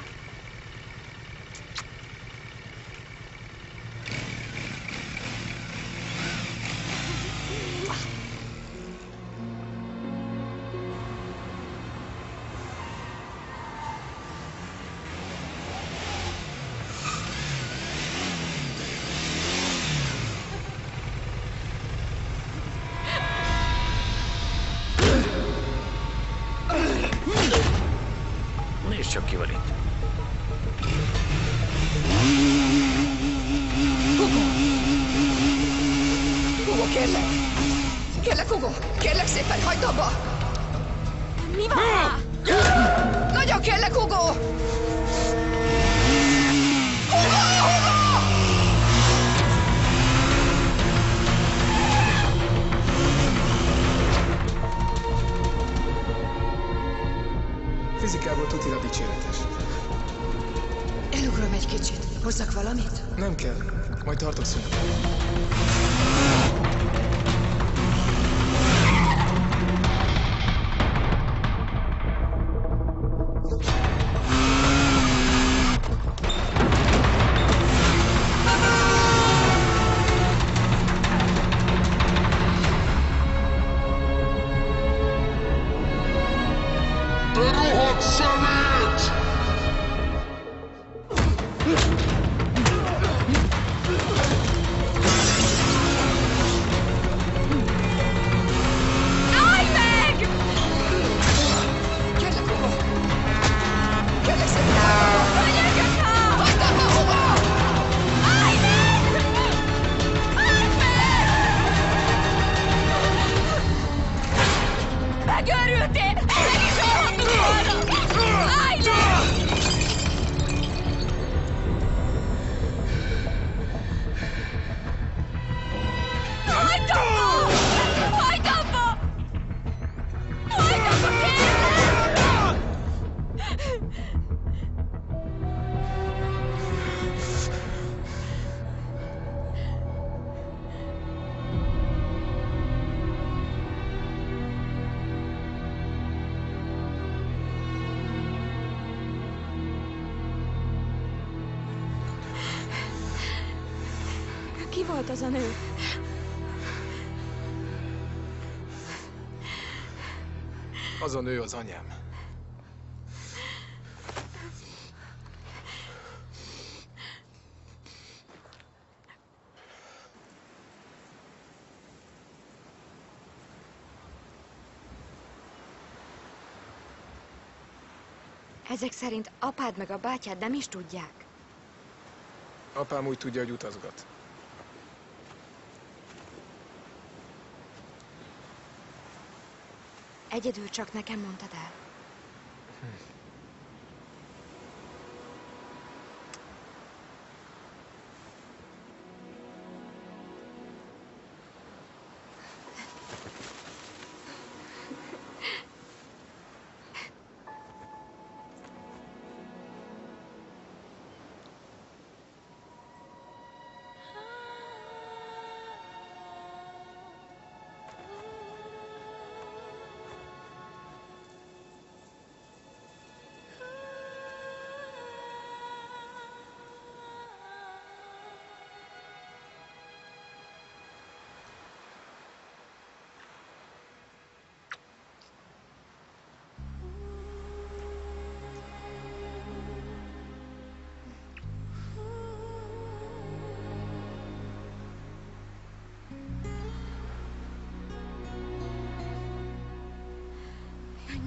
Az a nő az anyám. Ezek szerint apád meg a bátyád nem is tudják. Apám úgy tudja, hogy utazgat. Egyedül csak nekem mondtad el. Jaj,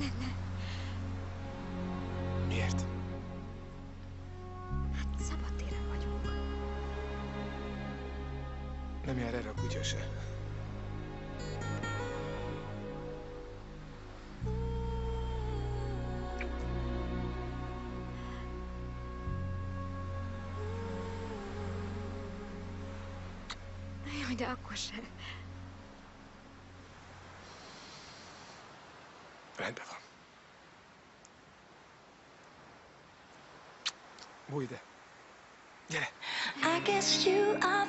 ne, ne. Miért? Hát szabadtéren vagyunk. Nem jár erre a kutya se. Guess you are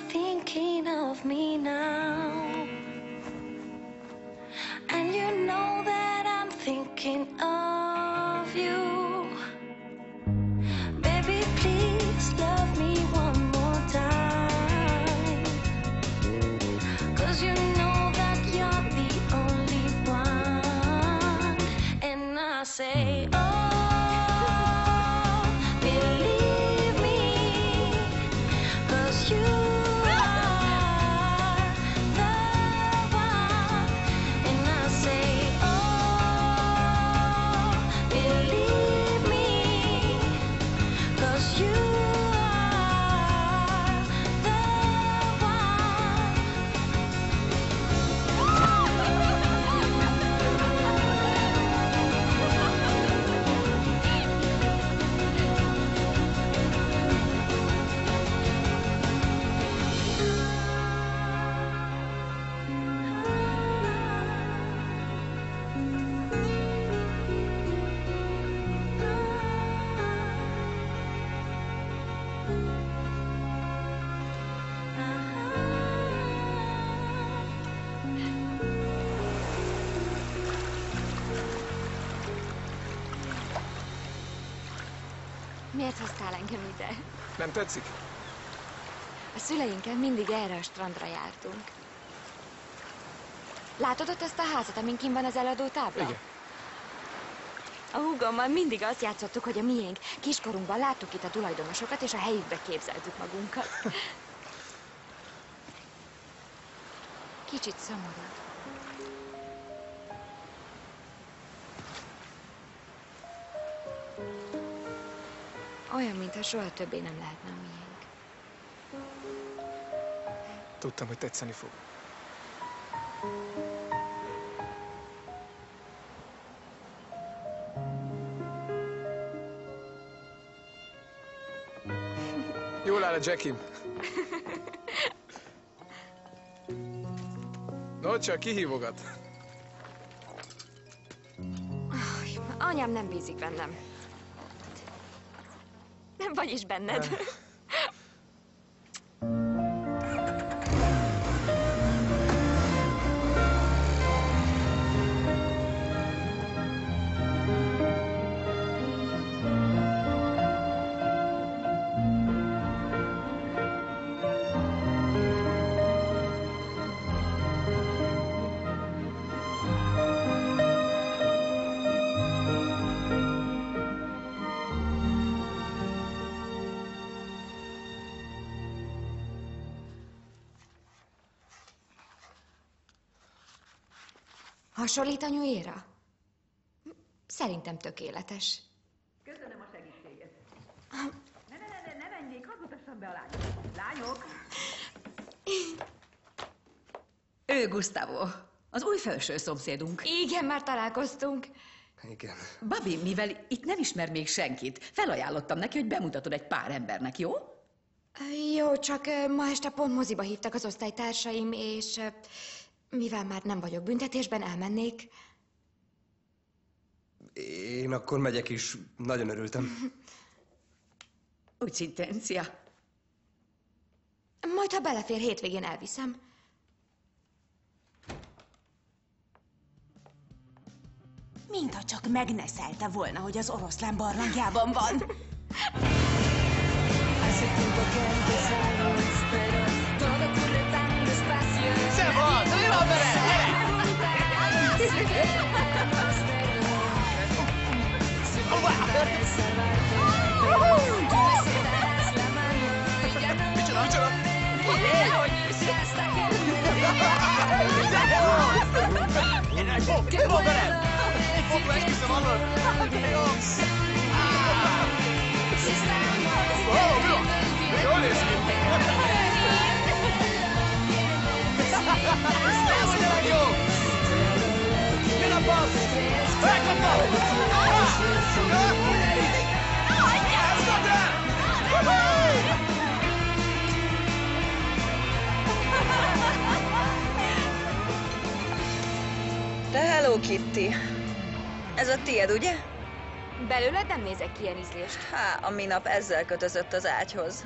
tetszik? A szüleinkkel mindig erre a strandra jártunk. Látod ott azt a házat, amin kim van az eladó tábla? Igen. A húgommal mindig azt játszottuk, hogy a miénk. Kiskorunkban láttuk itt a tulajdonosokat, és a helyükbe képzeltük magunkat. Kicsit szomorú. Mintha soha többé nem lehetne a miénk. Tudtam, hogy tetszeni fog. Jól áll a Jackim. No, csak kihívogat. Anyám nem bízik bennem. Vagyis benned. Hasonlít a nyújéra? Szerintem tökéletes. Köszönöm a segítséget. Ne, ne, ne, ne, ne menj még, hadd mutassam be a lányok. Lányok! Ő Gustavo, az új felső szomszédunk. Igen, már találkoztunk. Igen. Babi, mivel itt nem ismer még senkit, felajánlottam neki, hogy bemutatod egy pár embernek, jó? Jó, csak ma este pont moziba hívtak az osztálytársaim, és mivel már nem vagyok büntetésben, elmennék. Én akkor megyek is. Nagyon örültem. Úgy szintén, szia. Majd, ha belefér, hétvégén elviszem. Mintha csak megneszelte volna, hogy az oroszlán barlangjában van. Szevas! Micsoda, Jön a passz! Megkapta! Ezt kapta! De hello, Kitty. Ez a tied, ugye? Belőled nem nézek ki ilyen ízlést. Há, a minap ezzel kötözött az ágyhoz.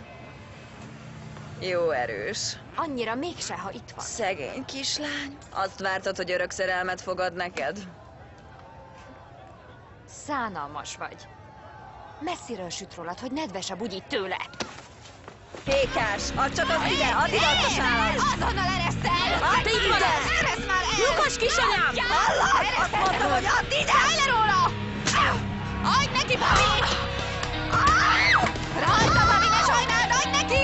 Jó erős. Annyira mégse, ha itt van. Szegény kislány. Azt vártad, hogy örök szerelmet fogad neked? Szánalmas vagy. Messziről süt rólad, hogy nedves a bugyi tőle. Pékás, add csak azt ide, add ide azt a sálat! Azonnal ereszt el! Add ide! Ereszt már el! Lukas kisanyám! Hallod? Azt mondtam, hogy add ide! Állj le róla! Adj neki, Babi! Rajta, Babi, ne sajnáld, adj neki!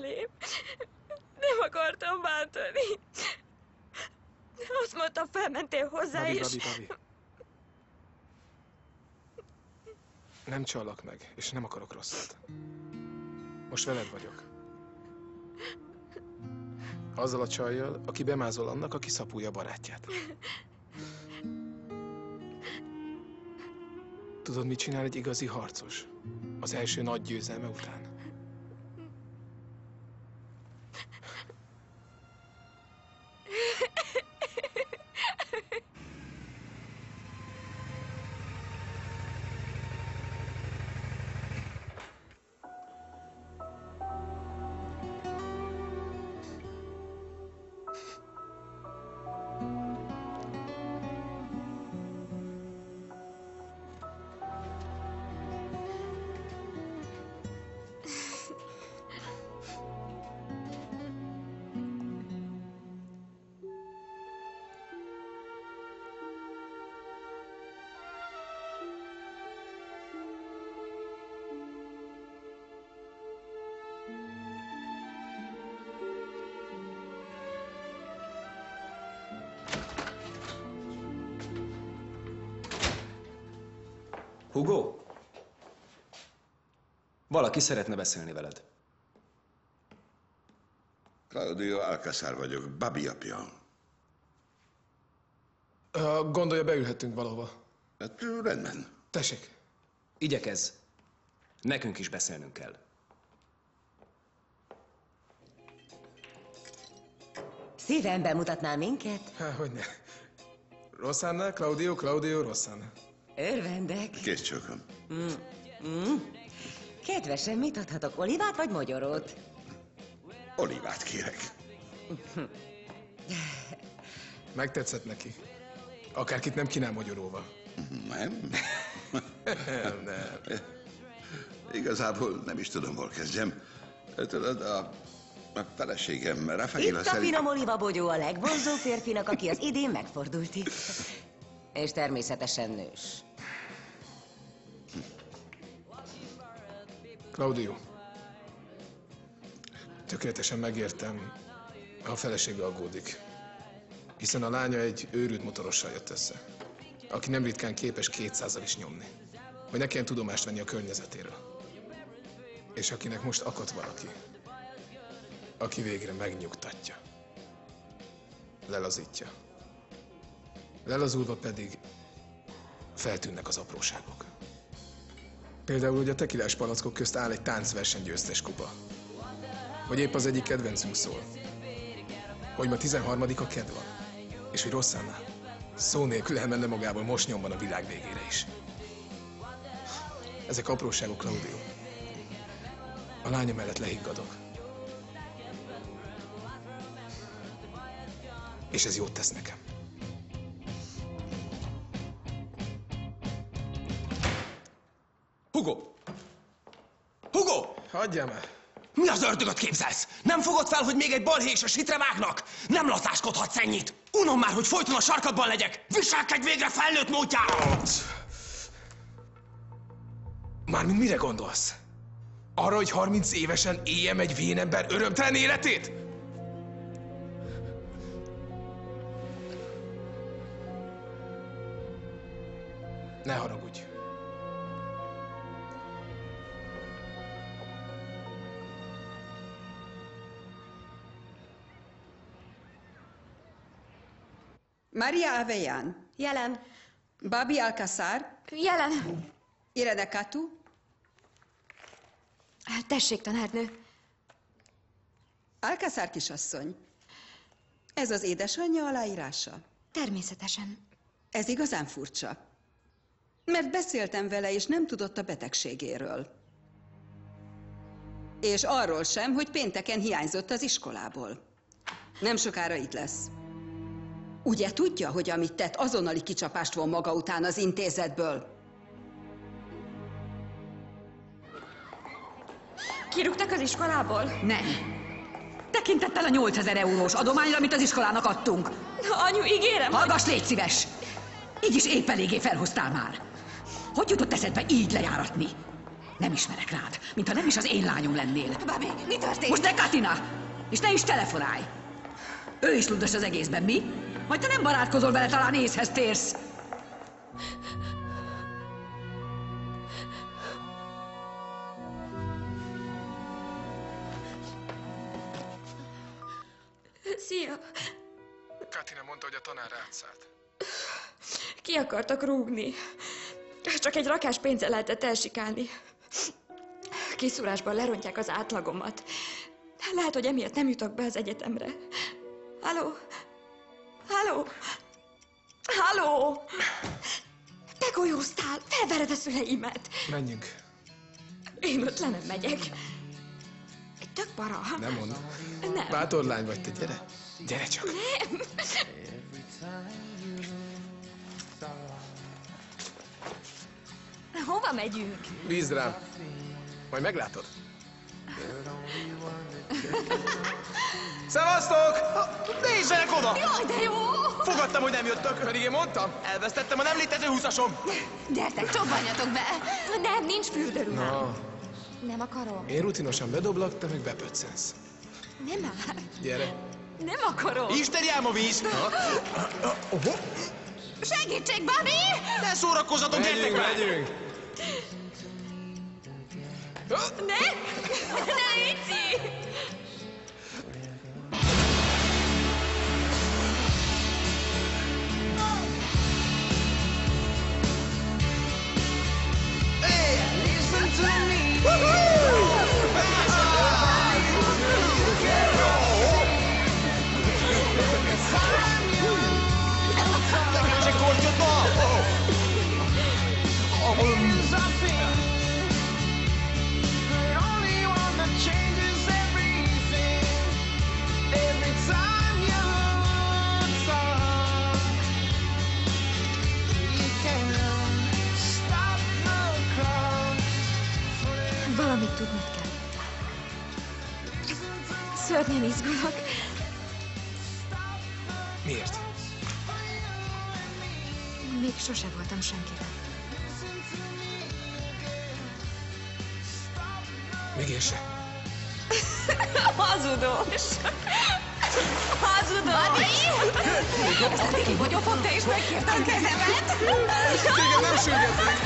belém. Nem akartam bántani. Azt mondta, felmentél hozzá, Babi, és... Babi, Babi. Nem csalak meg, és nem akarok rosszat. Most veled vagyok. Azzal a csajjal, aki bemázol annak, aki szapulja barátját. Tudod, mit csinál egy igazi harcos? Az első nagy győzelme után. Hugo? Valaki szeretne beszélni veled. Claudio Alcázar vagyok, Babi apja. Uh, gondolja, beülhetünk valahova. Hát rendben. Tessék. Igyekez. Nekünk is beszélnünk kell. Szíven bemutatnál minket? Há, hogyne. Rosszánna, Claudio, Claudio, Rosszánna. Örvendek. Kész csókom. Mm. Mm. Kedvesen, mit adhatok? Olivát vagy mogyorót? Olivát kérek. Megtetszett neki. Akárkit nem kínál magyaróval. Nem? nem, nem. Igazából nem is tudom, hol kezdjem. Tudod, a, a feleségem Rafaela Itt a finom olivabogyó a legvonzó férfinak, aki az idén megfordult itt. És természetesen nős. Claudio. Tökéletesen megértem, ha a felesége aggódik. Hiszen a lánya egy őrült motorossal jött össze, aki nem ritkán képes 200 is nyomni. Hogy ne kelljen tudomást venni a környezetéről. És akinek most akadt valaki, aki végre megnyugtatja. Lelazítja. Lelazulva pedig feltűnnek az apróságok. Például, hogy a tekilás palackok közt áll egy táncverseny győztes kupa. Hogy épp az egyik kedvencünk szól. Hogy ma 13 a ked van. És hogy Rosszánál szó nélkül elmenne magából most nyomban a világ végére is. Ezek apróságok, Claudio. A lánya mellett lehiggadok. És ez jót tesz nekem. Hagyjál már! Mi az ördögöt képzelsz? Nem fogod fel, hogy még egy balhé és a sitre vágnak? Nem latáskodhatsz ennyit! Unom már, hogy folyton a sarkadban legyek! Viselkedj végre felnőtt módjára! Mármint mire gondolsz? Arra, hogy 30 évesen éljem egy vénember örömtelen életét? Ne haragudj. Maria Avejan. Jelen. Babi Alcázar. Jelen. Irene Katu. Tessék, tanárnő. Alcázar kisasszony. Ez az édesanyja aláírása? Természetesen. Ez igazán furcsa. Mert beszéltem vele, és nem tudott a betegségéről. És arról sem, hogy pénteken hiányzott az iskolából. Nem sokára itt lesz. Ugye tudja, hogy amit tett, azonnali kicsapást von maga után az intézetből? Kirúgtak az iskolából? Nem. Tekintettel a 8000 eurós adományra, amit az iskolának adtunk. Anyu, ígérem, Hallgass, légy szíves! Így is épp eléggé felhoztál már. Hogy jutott eszedbe így lejáratni? Nem ismerek rád, mintha nem is az én lányom lennél. Babi, mi történt? Most ne Katina! És ne is telefonálj! Ő is ludas az egészben, mi? Majd te nem barátkozol vele, talán észhez térsz. Szia! Katina mondta, hogy a tanár átszállt. Ki akartak rúgni. Csak egy rakás pénzzel lehetett elsikálni. Kiszúrásban lerontják az átlagomat. Lehet, hogy emiatt nem jutok be az egyetemre. Halló? Halló? Halló? Begolyóztál, felvered a szüleimet. Menjünk. Én ott le nem megyek. Egy tök para. Nem mond. Nem. Bátor lány vagy te, gyere. Gyere csak. Nem. Hova megyünk? Bízd rám. Majd meglátod. Szevasztok! Nézzenek oda! Jaj, de jó! Fogadtam, hogy nem jöttök. Pedig én mondtam. Elvesztettem a nem létező húszasom. Gyertek, csobbanjatok be! Nem, nincs fürdőruhám. Na, Nem akarom. én rutinosan bedoblak, te meg bepöccensz. Nem már. Gyere. Nem akarom. Isterjám a víz! Segítség, Babi! Ne szórakozzatok, gyertek Megyünk, már! megyünk. Ne! Ne, Ici! Szörnyen Még én sem. Hazudós! Hazudós! Ki vagyok ott, te is megkérte a kezemet? Téged nem sürgetlek!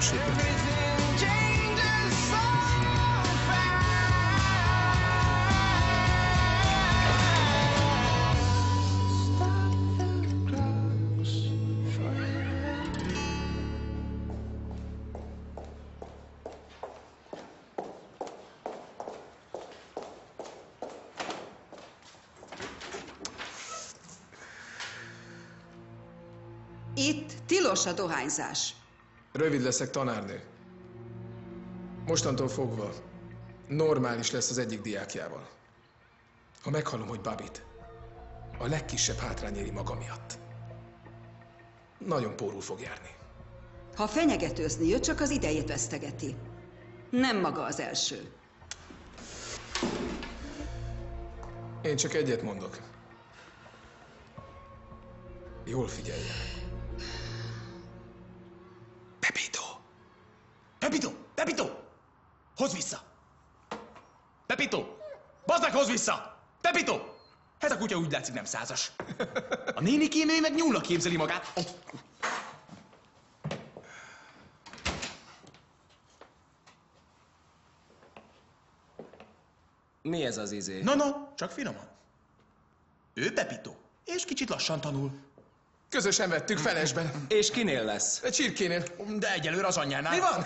Sürgetlek. Itt tilos a dohányzás. Rövid leszek tanárnő. Mostantól fogva normális lesz az egyik diákjával. Ha meghallom, hogy Babit a legkisebb hátrány éri maga miatt, nagyon pórul fog járni. Ha fenyegetőzni jött, csak az idejét vesztegeti. Nem maga az első. Én csak egyet mondok. Jól figyeljen. Pepito! Pepito! Pepito! Hozz vissza! Pepito! Bazd meg, hozz vissza! Pepito! Ez a kutya úgy látszik nem százas. A néni kémé meg nyúlnak képzeli magát. Oh. Mi ez az izé? No, no, csak finoman. Ő Pepito, és kicsit lassan tanul. Közösen vettük felesben. És kinél lesz? A csirkénél. De egyelőre az anyjánál. Mi van?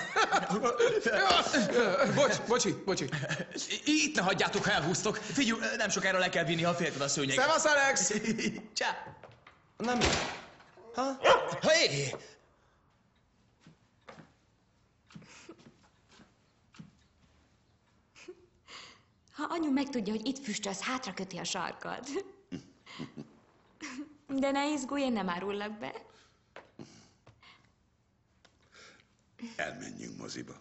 Bocs, bocsi, bocsi. Itt ne hagyjátok, ha elhúztok. Figyelj, nem sokára le kell vinni, ha félted a szőnyeget. Szevasz, Alex! Csá! Nem. Ha? Hé! Ha anyu megtudja, hogy itt füstölsz, hátra köti a sarkad. De ne izgulj, én nem árullak be. Elmenjünk moziba.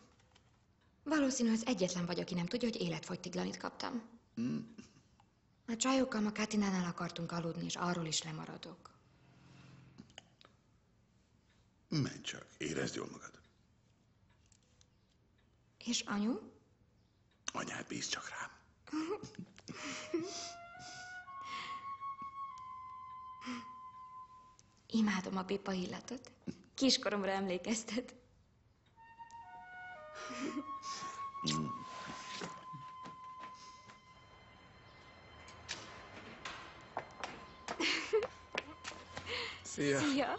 Valószínű az egyetlen vagy, aki nem tudja, hogy életfogytiglanit kaptam. Hm? A csajokkal ma Katinánál akartunk aludni, és arról is lemaradok. Menj csak, érezd jól magad. És anyu? Anyád bíz csak rám. Imádom a pipa illatot. Kiskoromra emlékeztet. Szia. Szia.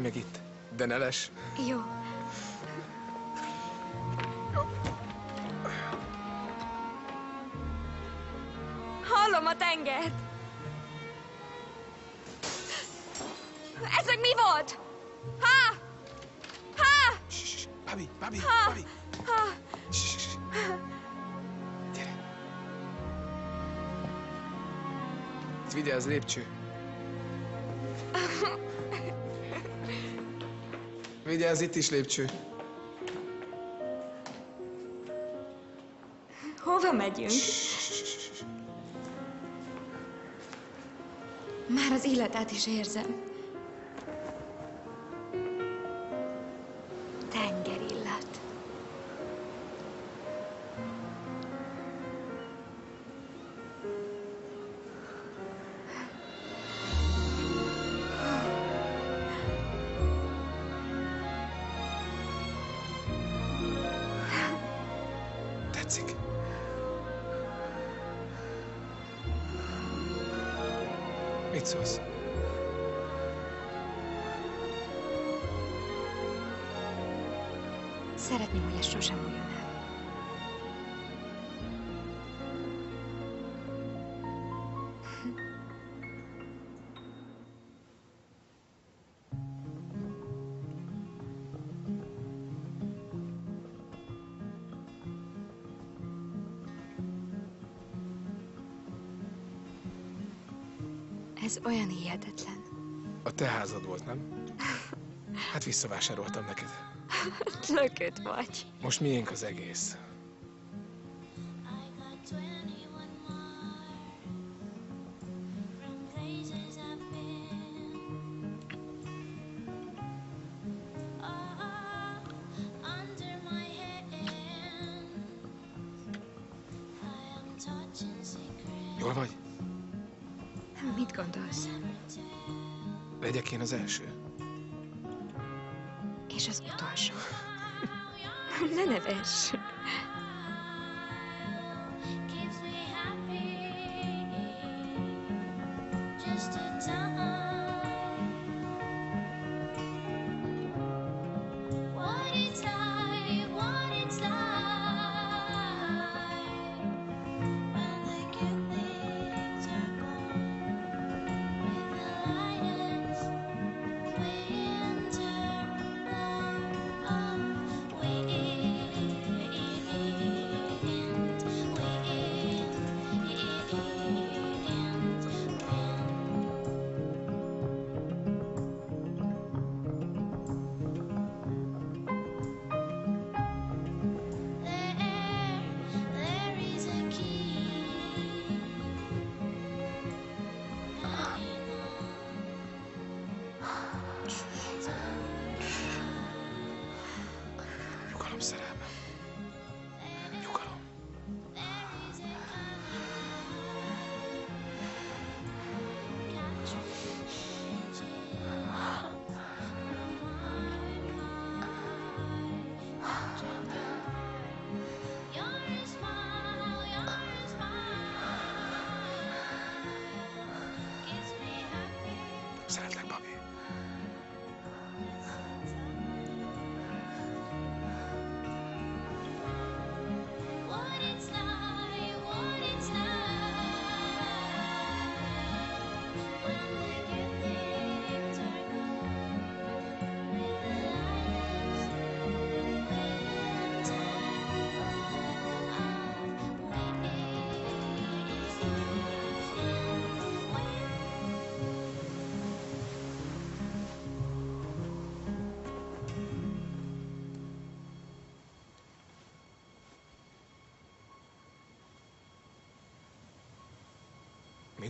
Várj meg itt, de ne les. Jó. Hallom a tengert! Ez meg mi volt? Ha! Ha! Babi, Babi, Ha! Babi. Ha! Itt vigyázz, lépcső. ez itt is lépcső. Hova megyünk? Már az illatát is érzem. Hihetetlen. A te házad volt, nem? Hát visszavásároltam neked. Lökött vagy. Most miénk az egész.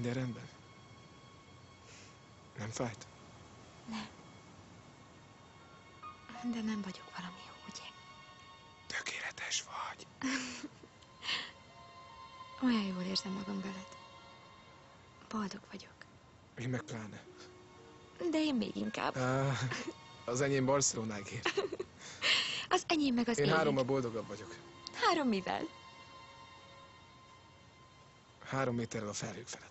Minden rendben? Nem fájt? Nem. De nem vagyok valami ugye? Tökéletes vagy. Olyan jól érzem magam veled. Boldog vagyok. Én meg pláne. De én még inkább. Á, az enyém Barcelonákért. Az enyém meg az Én én. hárommal boldogabb vagyok. Három mivel? Három méterrel a felhők felett.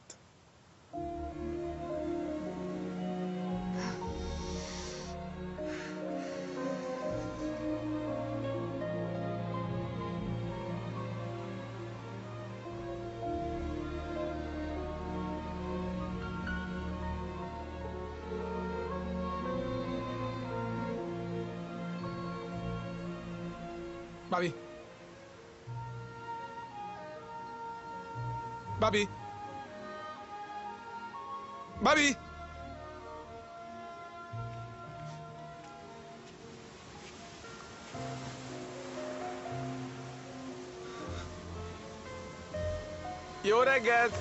Reggelt!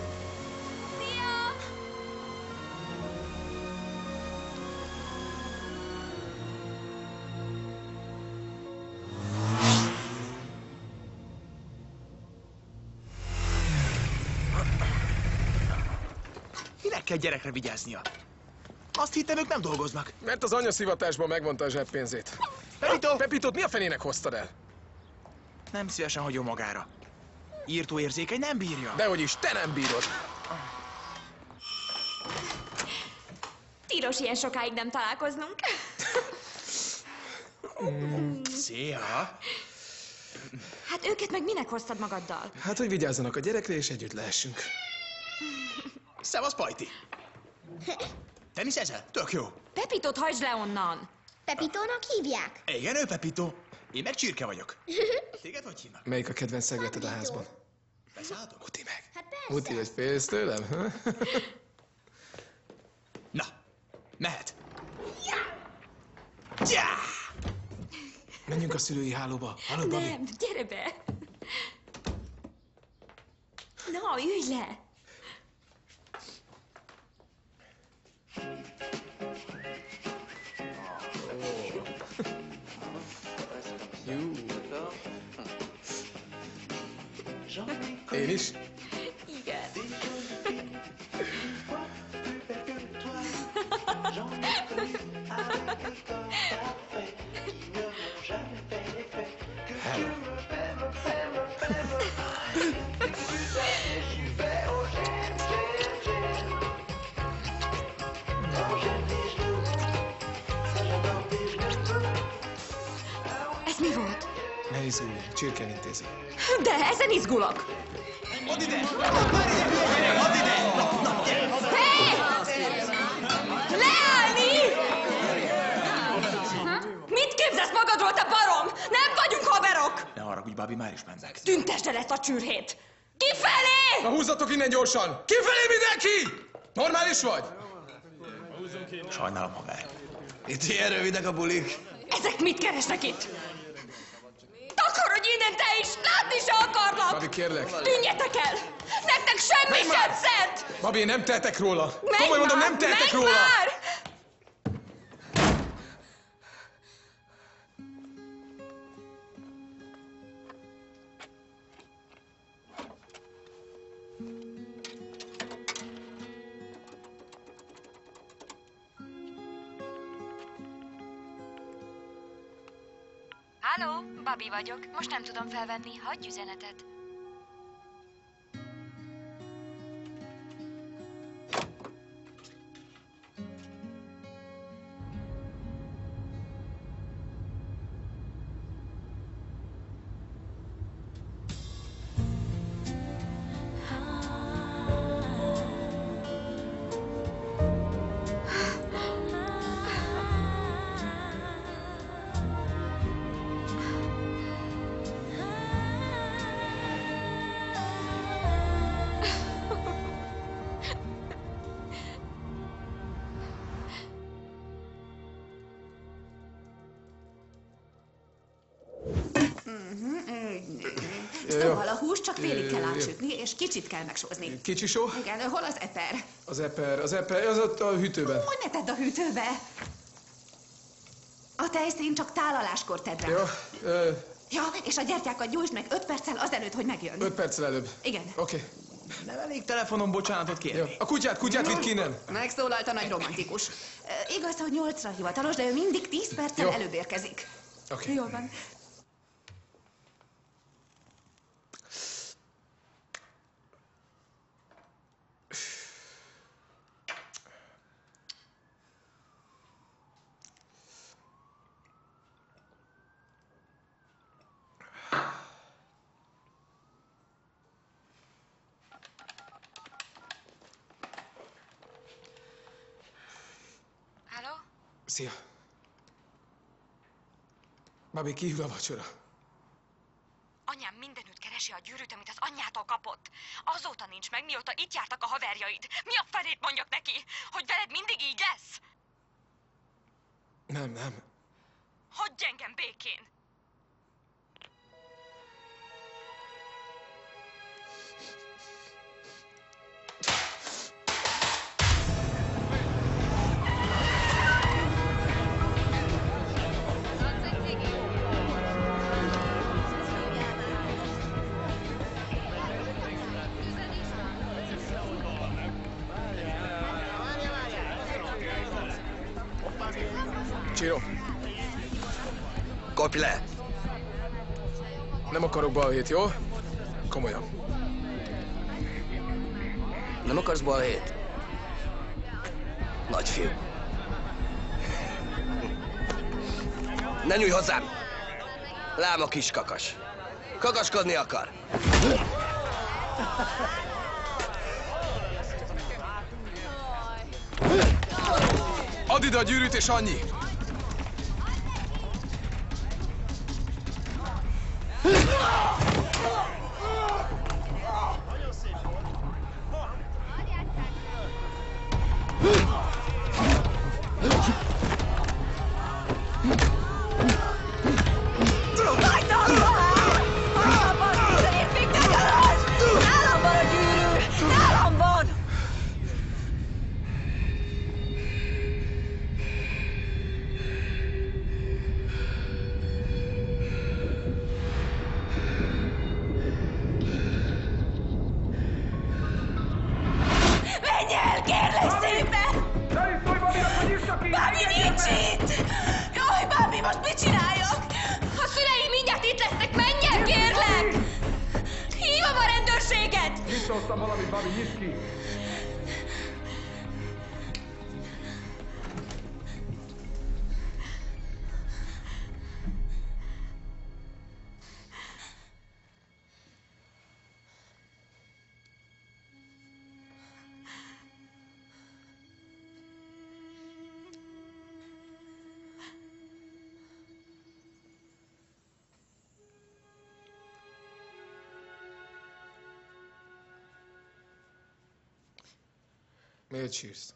Minek kell gyerekre vigyáznia? Azt hittem, ők nem dolgoznak. Mert az anya szivatásban megvonta a zseppénzét. Pepito! Pepitot mi a fenének hoztad el? Nem szívesen hagyom magára. Írtó érzékeny nem bírja. Dehogy is, te nem bírod. Tilos ilyen sokáig nem találkoznunk. Szia! Hát őket meg minek hoztad magaddal? Hát, hogy vigyázzanak a gyerekre, és együtt lehessünk. Szevasz, Pajti! Teniszezel? Tök jó. Pepitot hagyd le onnan! Pepitónak hívják? Igen, ő Pepito. Én meg Csirke vagyok. Téged hogy hívnak? Melyik a kedvenc szegleted a házban? Beszálltok? Muti meg. Hát persze. Muti, hogy félsz tőlem? Na, mehet. Ja! Menjünk a szülői hálóba. Hallod, Babi? Nem, gyere be! Na, ülj le! Én is? Igen. Hello. Ez mi volt? Ne izgulj, Csirke intézi. De ezen izgulok! Add ide! Add ide! Na, na, gyere! Hé! Leállni! Mit képzelsz magadról, te barom? Nem vagyunk haverok! Ne haragudj, Babi, már is ment meg. Tüntesd el ezt a csürhét! Kifelé! Na húzzatok innen gyorsan! Kifelé mindenki! Normális vagy? Sajnálom magát. Itt ilyen rövidek a bulik. Ezek mit keresnek itt? Takarodj innen te is! Látni se akarlak! Babi, kérlek. Tűnjetek el! Nektek semmi sem szent! Babi, én nem tehetek róla. Menj mondom, már! nem tehetek róla. Már! Halló, Babi vagyok. Most nem tudom felvenni. Hagyj üzenetet. Húst csak félig kell átsütni, és kicsit kell megsózni. Kicsi só? Igen, hol az eper? Az eper, az eper, az ott a hűtőben. Hogy ne tedd a hűtőbe? A tejszín csak tálaláskor tedd rá. Jó, ö, Ja, és a gyertyákat gyújtsd meg öt perccel azelőtt, hogy megjön. öt perccel előbb. Igen. Oké. Nem elég telefonon bocsánatot kérni. A kutyát, kutyát vidd ki innen. Megszólalt a nagy romantikus. Igaz, hogy nyolcra hivatalos, de ő mindig tíz perccel Jó. előbb érkezik. Oké. Jól van. Halló? Szia. Babi, kihűl a vacsora. Anyám mindenütt keresi a gyűrűt, amit az anyjától kapott. Azóta nincs meg, mióta itt jártak a haverjaid. Mi a felét mondjak neki? Hogy veled mindig így lesz? Nem, nem. Hagyj engem békén! Balhét, jó? Komolyan. Nem akarsz balhét? Nagy fiú. Ne nyújj hozzám! Lám a kis kakas. Kakaskodni akar. Add ide a gyűrűt és annyi! Nálam Miért sírsz?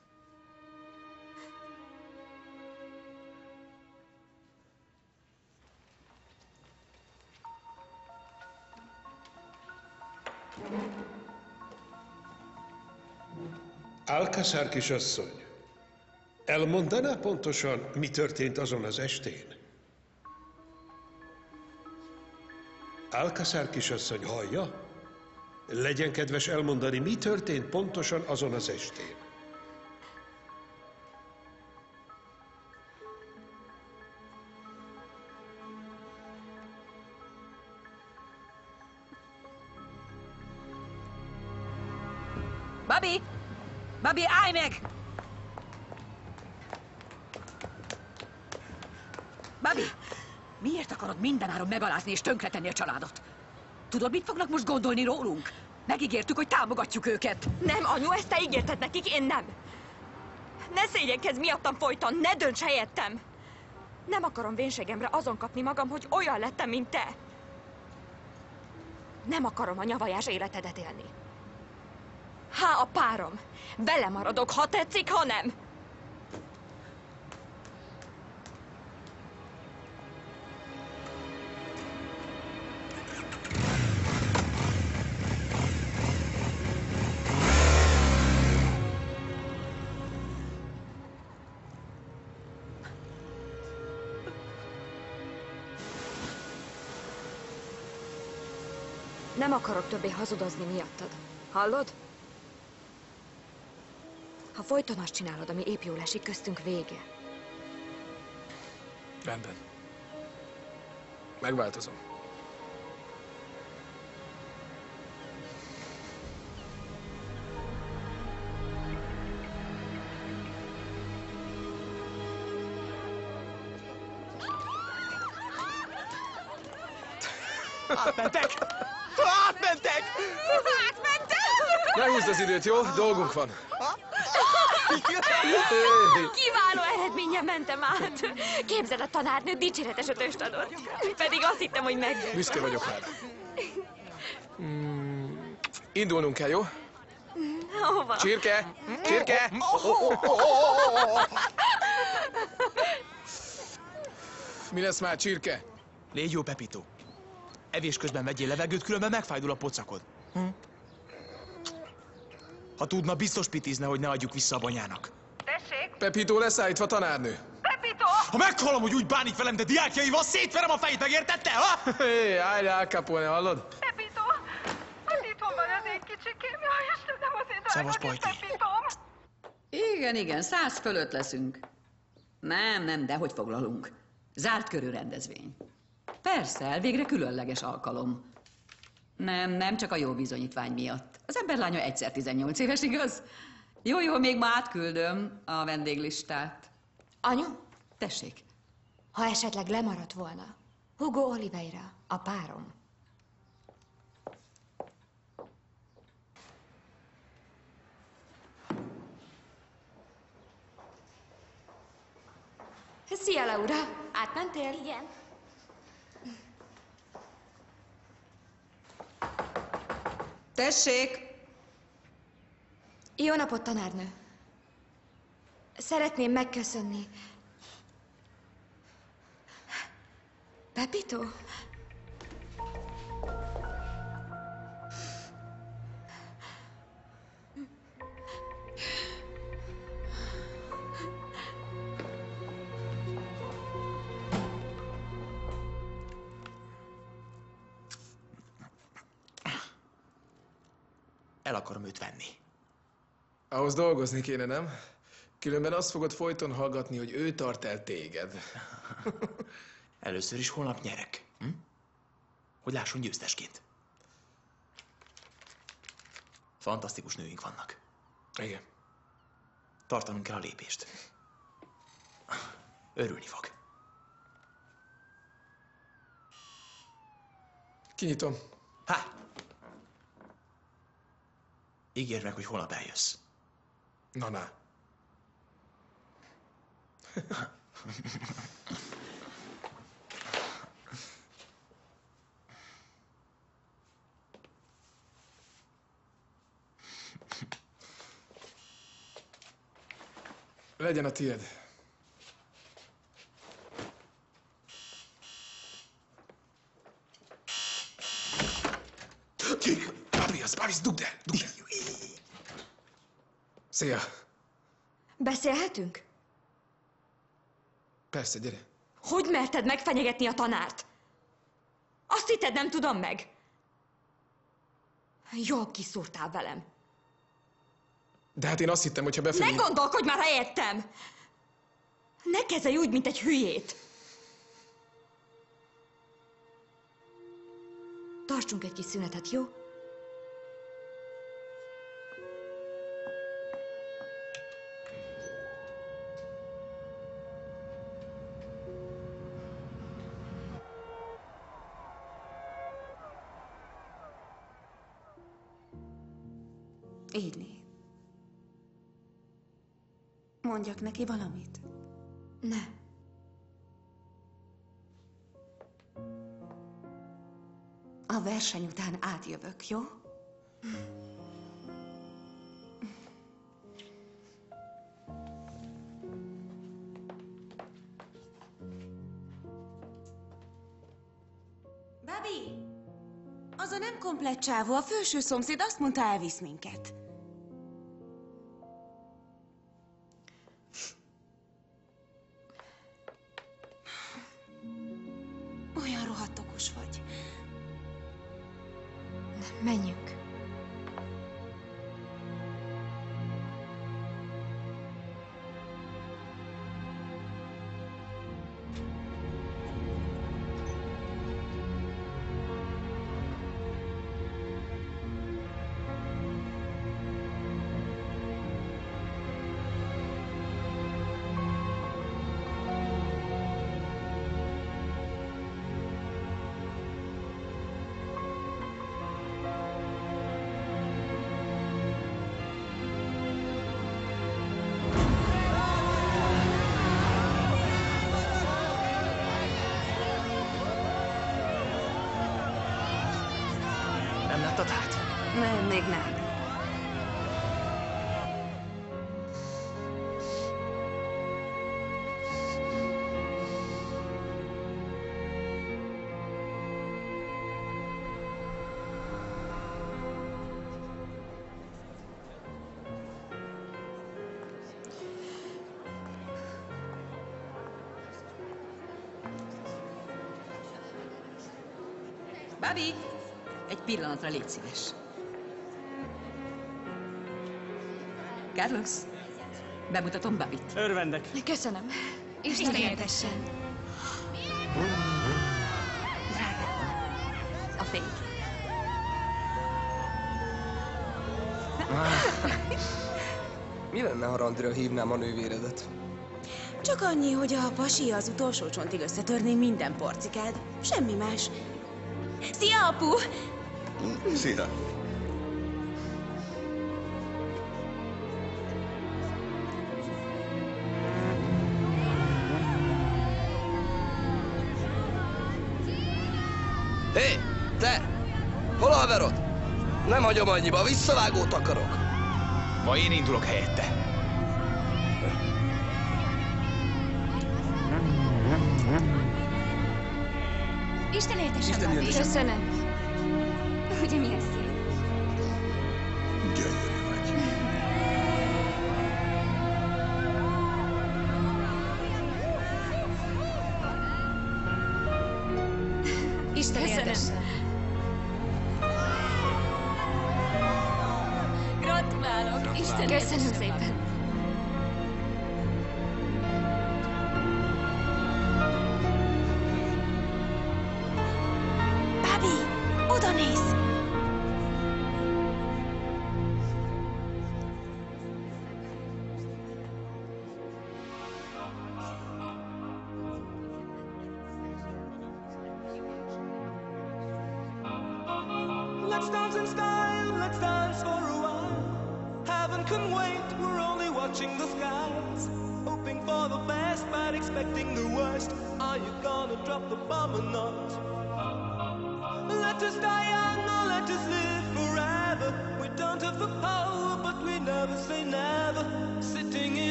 Alcázar kisasszony, elmondaná pontosan, mi történt azon az estén? Alcázar kisasszony hallja? Legyen kedves elmondani, mi történt pontosan azon az estén. Babi! Babi, állj meg! Babi, miért akarod mindenáron megalázni és tönkretenni a családot? Tudod, mit fognak most gondolni rólunk? Megígértük, hogy támogatjuk őket. Nem, anyu, ezt te ígérted nekik, én nem. Ne szégyenkezz miattam folyton, ne dönts helyettem. Nem akarom vénségemre azon kapni magam, hogy olyan lettem, mint te. Nem akarom a nyavajás életedet élni. Há, a párom. Vele maradok, ha tetszik, ha nem. Nem akarok többé hazudozni miattad. Hallod? Ha folyton azt csinálod, ami épp jól esik, köztünk vége. Rendben. Megváltozom. Átmentek! Átmentek! Ne húzd az időt, jó? Dolgunk van. Kiváló eredményen mentem át. Képzeld, a tanárnő dicséretes ötöst adott. Pedig azt hittem, hogy meg... Büszke vagyok rád. Mm, indulnunk kell, jó? Hova? Csirke! Csirke! Mi lesz már, csirke? Légy jó, Pepito. Evés közben vegyél levegőt, különben megfájdul a pocakod. Hm? Ha tudna, biztos pitizne, hogy ne adjuk vissza a banyának. Pepito leszállítva tanárnő. Ha meghalom, hogy úgy bánik velem, de diákjaival szétverem a fejét, megértette, ha? Hé, állj le, Capone, hallod? Az itt van az én kicsikém. Jaj, Istenem, az én Pajti. Pepitom. Igen, igen, száz fölött leszünk. Nem, nem, de hogy foglalunk? Zárt körű rendezvény. Persze, elvégre különleges alkalom. Nem, nem csak a jó bizonyítvány miatt. Az ember lánya egyszer 18 éves, igaz? Jó, jó, még ma átküldöm a vendéglistát. Anyu? Tessék. Ha esetleg lemaradt volna. Hugo Oliveira, a párom. Szia, Laura! Átmentél? Igen. Tessék! Jó napot, tanárnő! Szeretném megköszönni. Pepito? El akarom őt venni. Ahhoz dolgozni kéne, nem? Különben azt fogod folyton hallgatni, hogy ő tart el téged. Először is holnap nyerek. Hm? Hogy lásson győztesként. Fantasztikus nőink vannak. Igen. Tartanunk kell a lépést. Örülni fog. Kinyitom. Há! Ígérd meg, hogy holnap eljössz. Na, na. Legyen a tiéd. Babisz, Babisz, dugd el, dugd el. Szia. Beszélhetünk? Persze, gyere. Hogy merted megfenyegetni a tanárt? Azt hitted, nem tudom meg? Jól kiszúrtál velem. De hát én azt hittem, hogyha Ne befejezem... gondolkodj már helyettem! Ne kezelj úgy, mint egy hülyét! Tartsunk egy kis szünetet, jó? Mondjak neki valamit? Ne. A verseny után átjövök, jó? Babi! Az a nem komplett csávó, a felső szomszéd azt mondta, elvisz minket. pillanatra, légy szíves. Carlos, bemutatom Babit. Örvendek. Köszönöm. Isten éltessen. Drága, a fény. Mi lenne, ha randira hívnám a nővéredet? Csak annyi, hogy a pasi az utolsó csontig összetörné minden porcikát. Semmi más. Szia, apu! Szia! Hé, te! Hol a haverod? Nem hagyom annyiba, visszavágót akarok. Ma én indulok helyette. Isten éltesen, Isten éltesen. Köszönöm. Jimmy.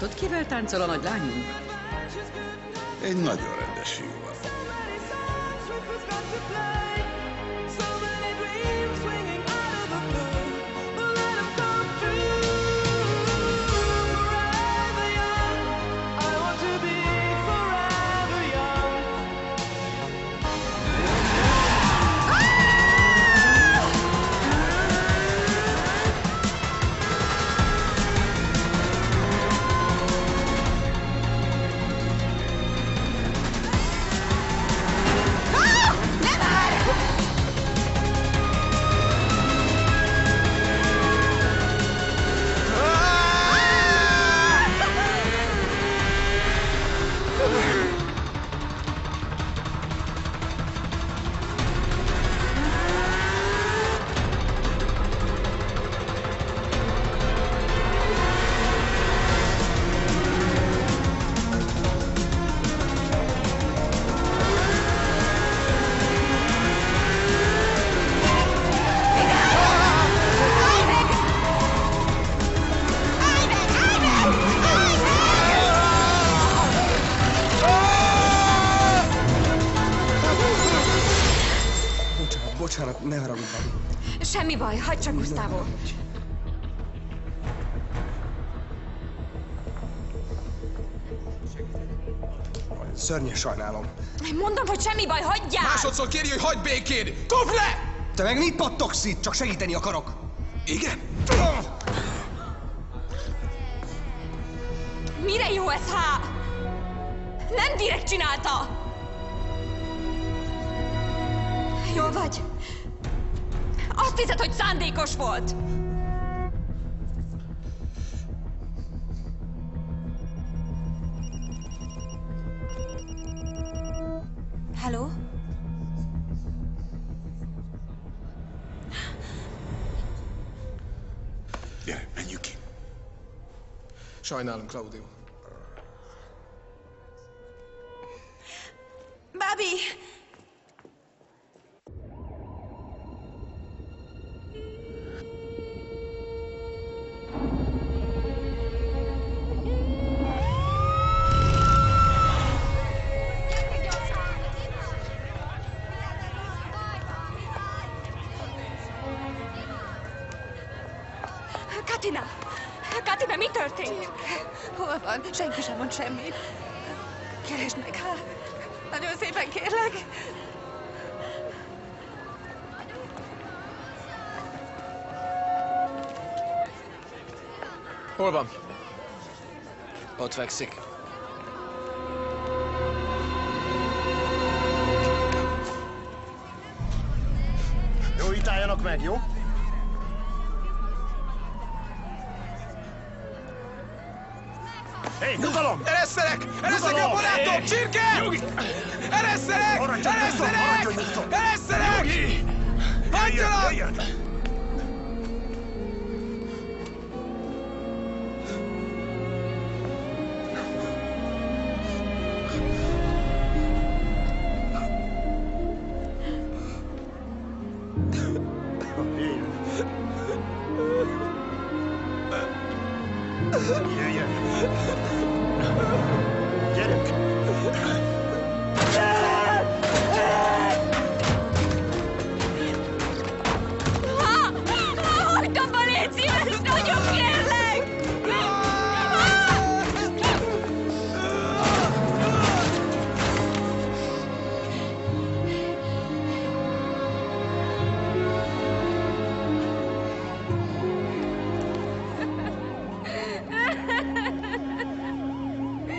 Látod, kivel táncol a nagy lányunk? baj? Hagyd csak, Gustavo! Szörnyen sajnálom. Mondom, hogy semmi baj, hagyjál! Másodszor kérj, hogy hagyd békén! Kopd le! Te meg mit pattogsz itt? Csak segíteni akarok. Igen? Sajnálom, Claudio. Bobby! Történt? Hol van? Senki sem mond semmit. Keresd meg, hát. Nagyon szépen kérlek. Hol van? Ott fekszik. Jó, itt álljanak meg, jó? Hé, nyugalom! Eresszelek! Eresszelek, Nyugalom! barátom! Csirke! Eresszelek! Eresszelek! Eresszelek! Nyugi!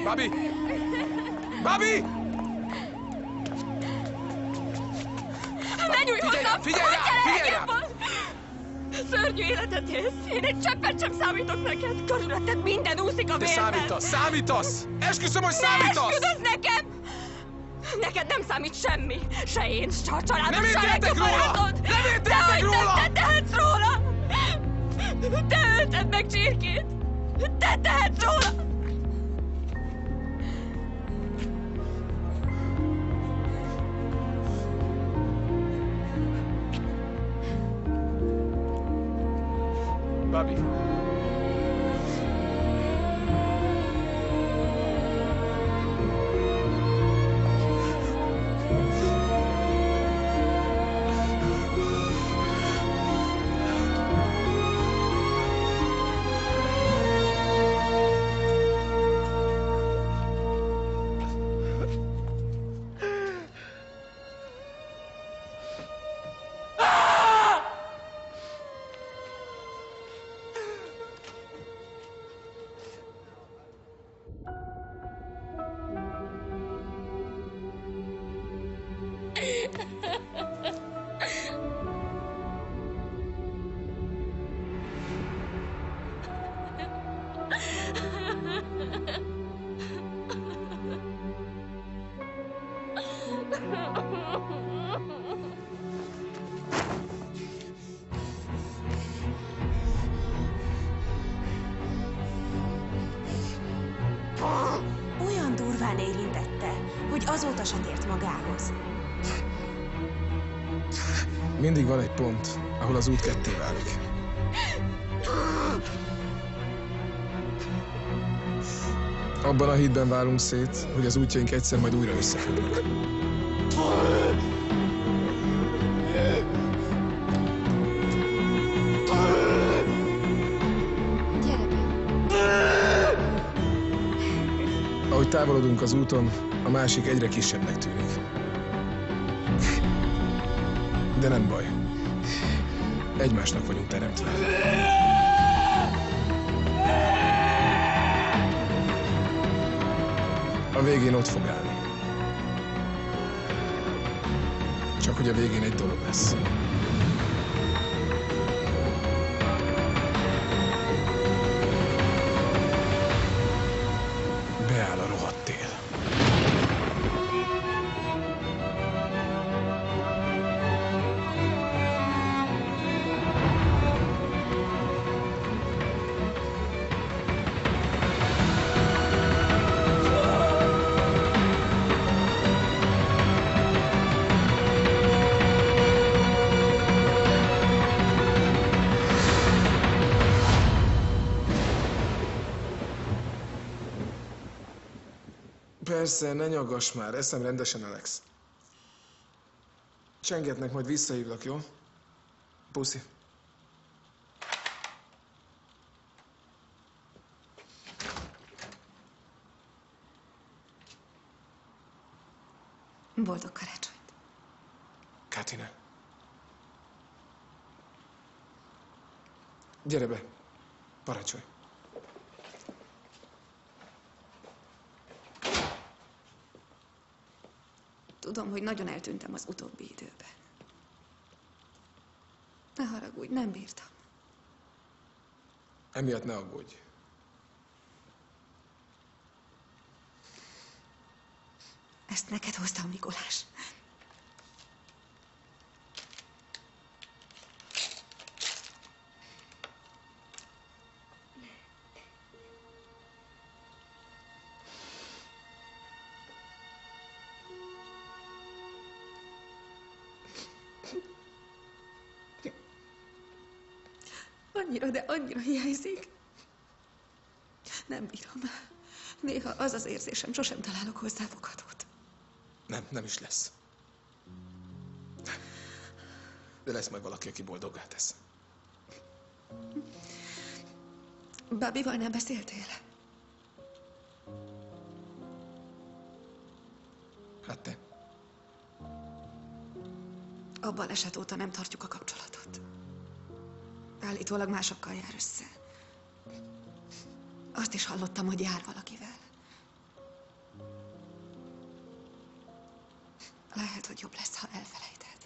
Babi! Babi! Ne nyújj Figyelj hozzám! figyelj el figyelj bal- Szörnyű életet élsz! Én egy cseppet sem számítok neked! Körülötted minden úszik a De vérben! számítasz, számítasz! Esküszöm, hogy Ne számítasz! esküdöz nekem! Neked nem számít semmi! Se én, se a családod, Nem se a legjobb róla! barátod! Nem érteltek róla! Nem, te tehetsz róla! Te ölted meg csirkét! Te tehetsz róla! Hitben válunk szét, hogy az útjaink egyszer majd újra összefognak. Ahogy távolodunk az úton, a másik egyre kisebbnek tűnik. De nem baj. Egymásnak vagyunk teremtve. Végén ott fog állni. Csak hogy a végén egy dolog lesz. Persze, ne nyaggass már, eszem rendesen, Alex. Csengetnek, majd visszahívlak, jó? Puszi. Boldog karácsonyt. Katina. Gyere be, parancsolj. Tudom, hogy nagyon eltűntem az utóbbi időben. Ne haragudj, nem bírtam. Emiatt ne aggódj. Ezt neked hoztam, Mikulás. Annyira, hiányzik. Nem bírom. Néha az az érzésem, sosem találok hozzá fogadót. Nem, nem is lesz. De lesz majd valaki, aki boldoggá tesz. Babival nem beszéltél? Hát te? A baleset óta nem tartjuk a kapcsolatot. Állítólag másokkal jár össze. Azt is hallottam, hogy jár valakivel. Lehet, hogy jobb lesz, ha elfelejted.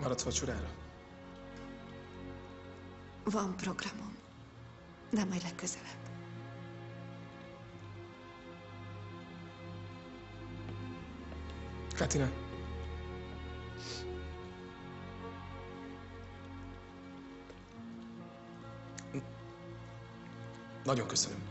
Maradsz vacsorára? Van programom, de majd legközelebb. Katina. Nagyon köszönöm. Szívesen.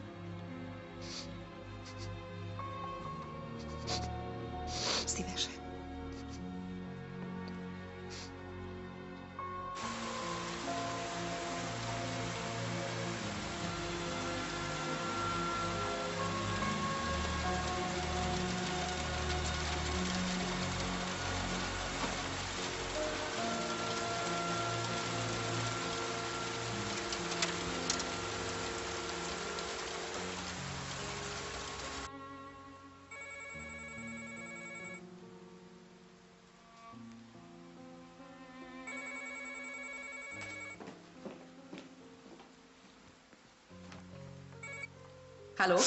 Halló?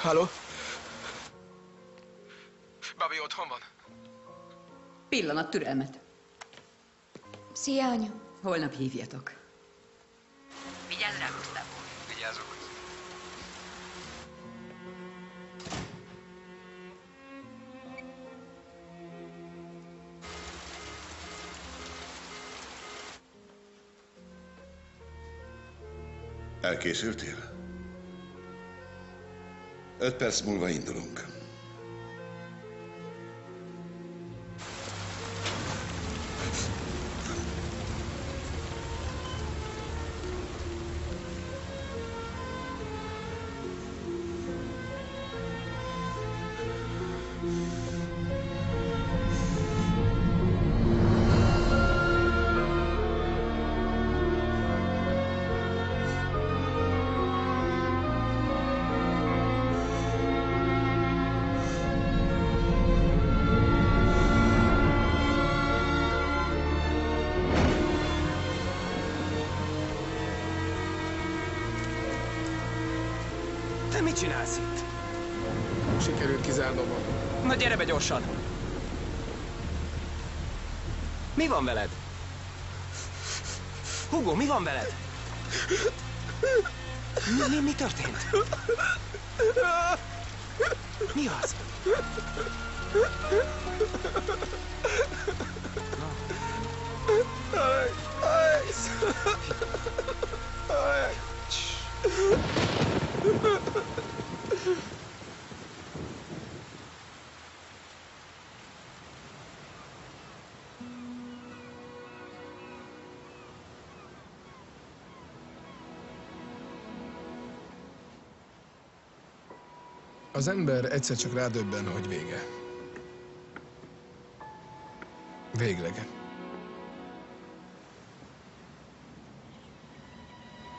Halló? Babi otthon van? Pillanat türelmet. Szia, anyu. Holnap hívjatok. Vigyázz rá, Gustavo. Vigyázok. Elkészültél? Öt perc múlva indulunk. Mit csinálsz itt? Sikerült kizárnom. Na gyere be gyorsan! Mi van veled? Hugo, mi van veled? Mi, mi, mi történt? Mi az? Az ember egyszer csak rádöbben, hogy vége. Végleg.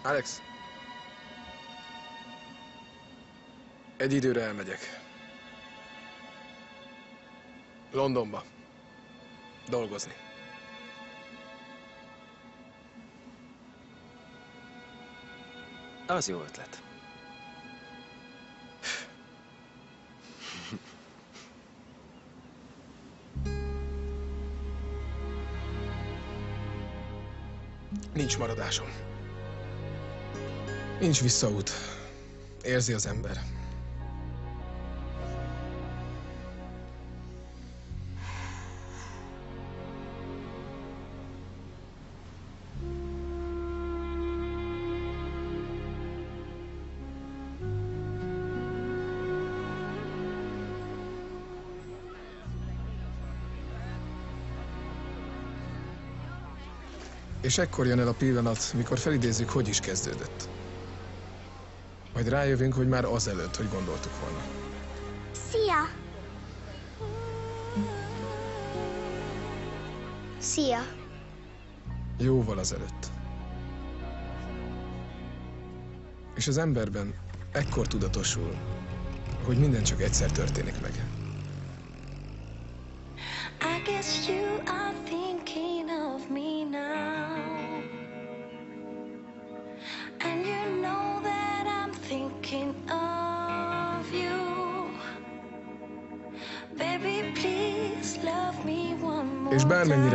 Alex. Egy időre elmegyek. Londonba. Dolgozni. Az jó ötlet. Nincs maradásom. Nincs visszaút. Érzi az ember. És ekkor jön el a pillanat, mikor felidézzük, hogy is kezdődött. Majd rájövünk, hogy már azelőtt, hogy gondoltuk volna. Szia! Szia! Jóval azelőtt. És az emberben ekkor tudatosul, hogy minden csak egyszer történik meg.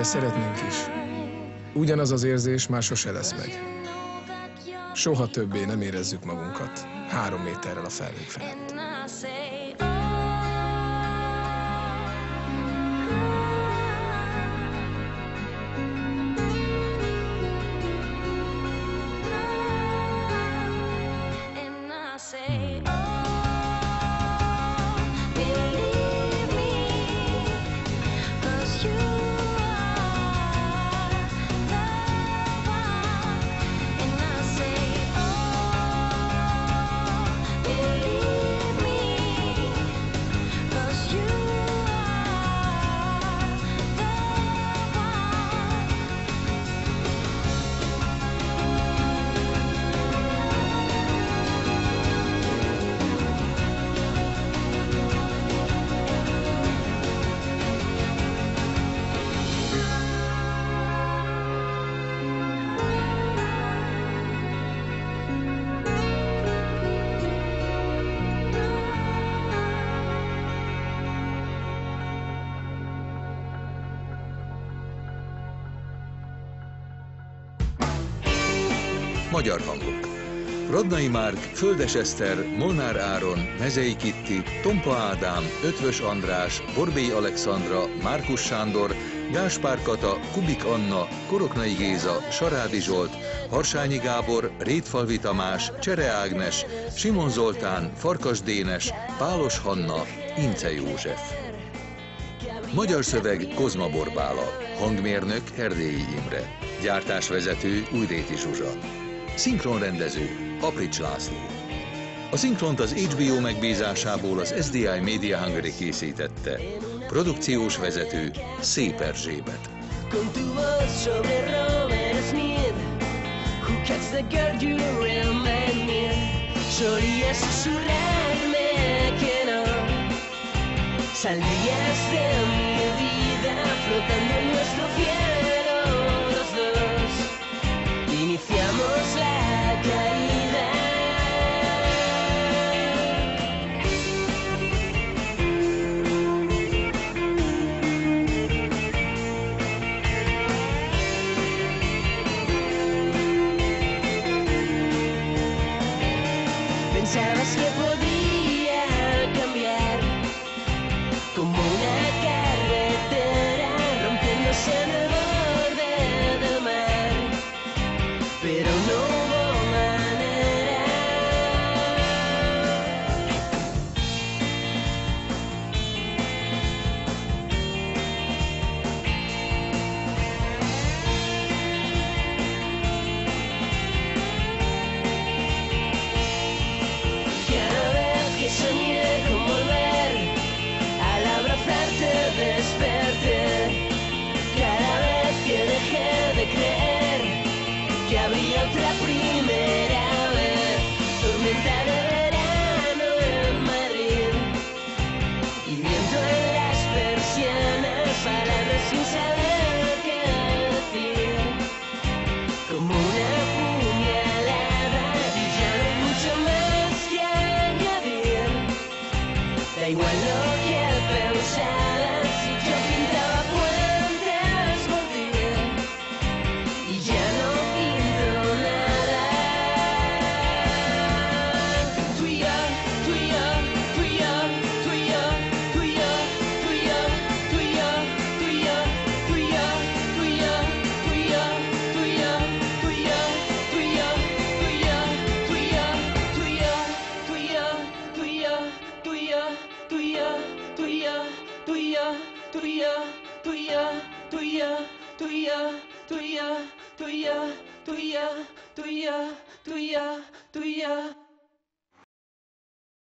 Szeretnénk is, ugyanaz az érzés már sose lesz meg. Soha többé nem érezzük magunkat három méterrel a felhők felett. Magyar hangok. Radnai Márk, Földes Eszter, Molnár Áron, Mezei Kitti, Tompa Ádám, Ötvös András, Borbély Alexandra, Márkus Sándor, Gáspár Kata, Kubik Anna, Koroknai Géza, Sarádi Zsolt, Harsányi Gábor, Rétfalvi Tamás, Csere Ágnes, Simon Zoltán, Farkas Dénes, Pálos Hanna, Ince József. Magyar szöveg Kozma Borbála, hangmérnök Erdélyi Imre, gyártásvezető Újréti Zsuzsa, szinkronrendező Aprics László. A szinkront az HBO megbízásából az SDI Media Hungary készítette. Produkciós vezető Szép Erzsébet. Saldrías de mi vida Flotando en nuestro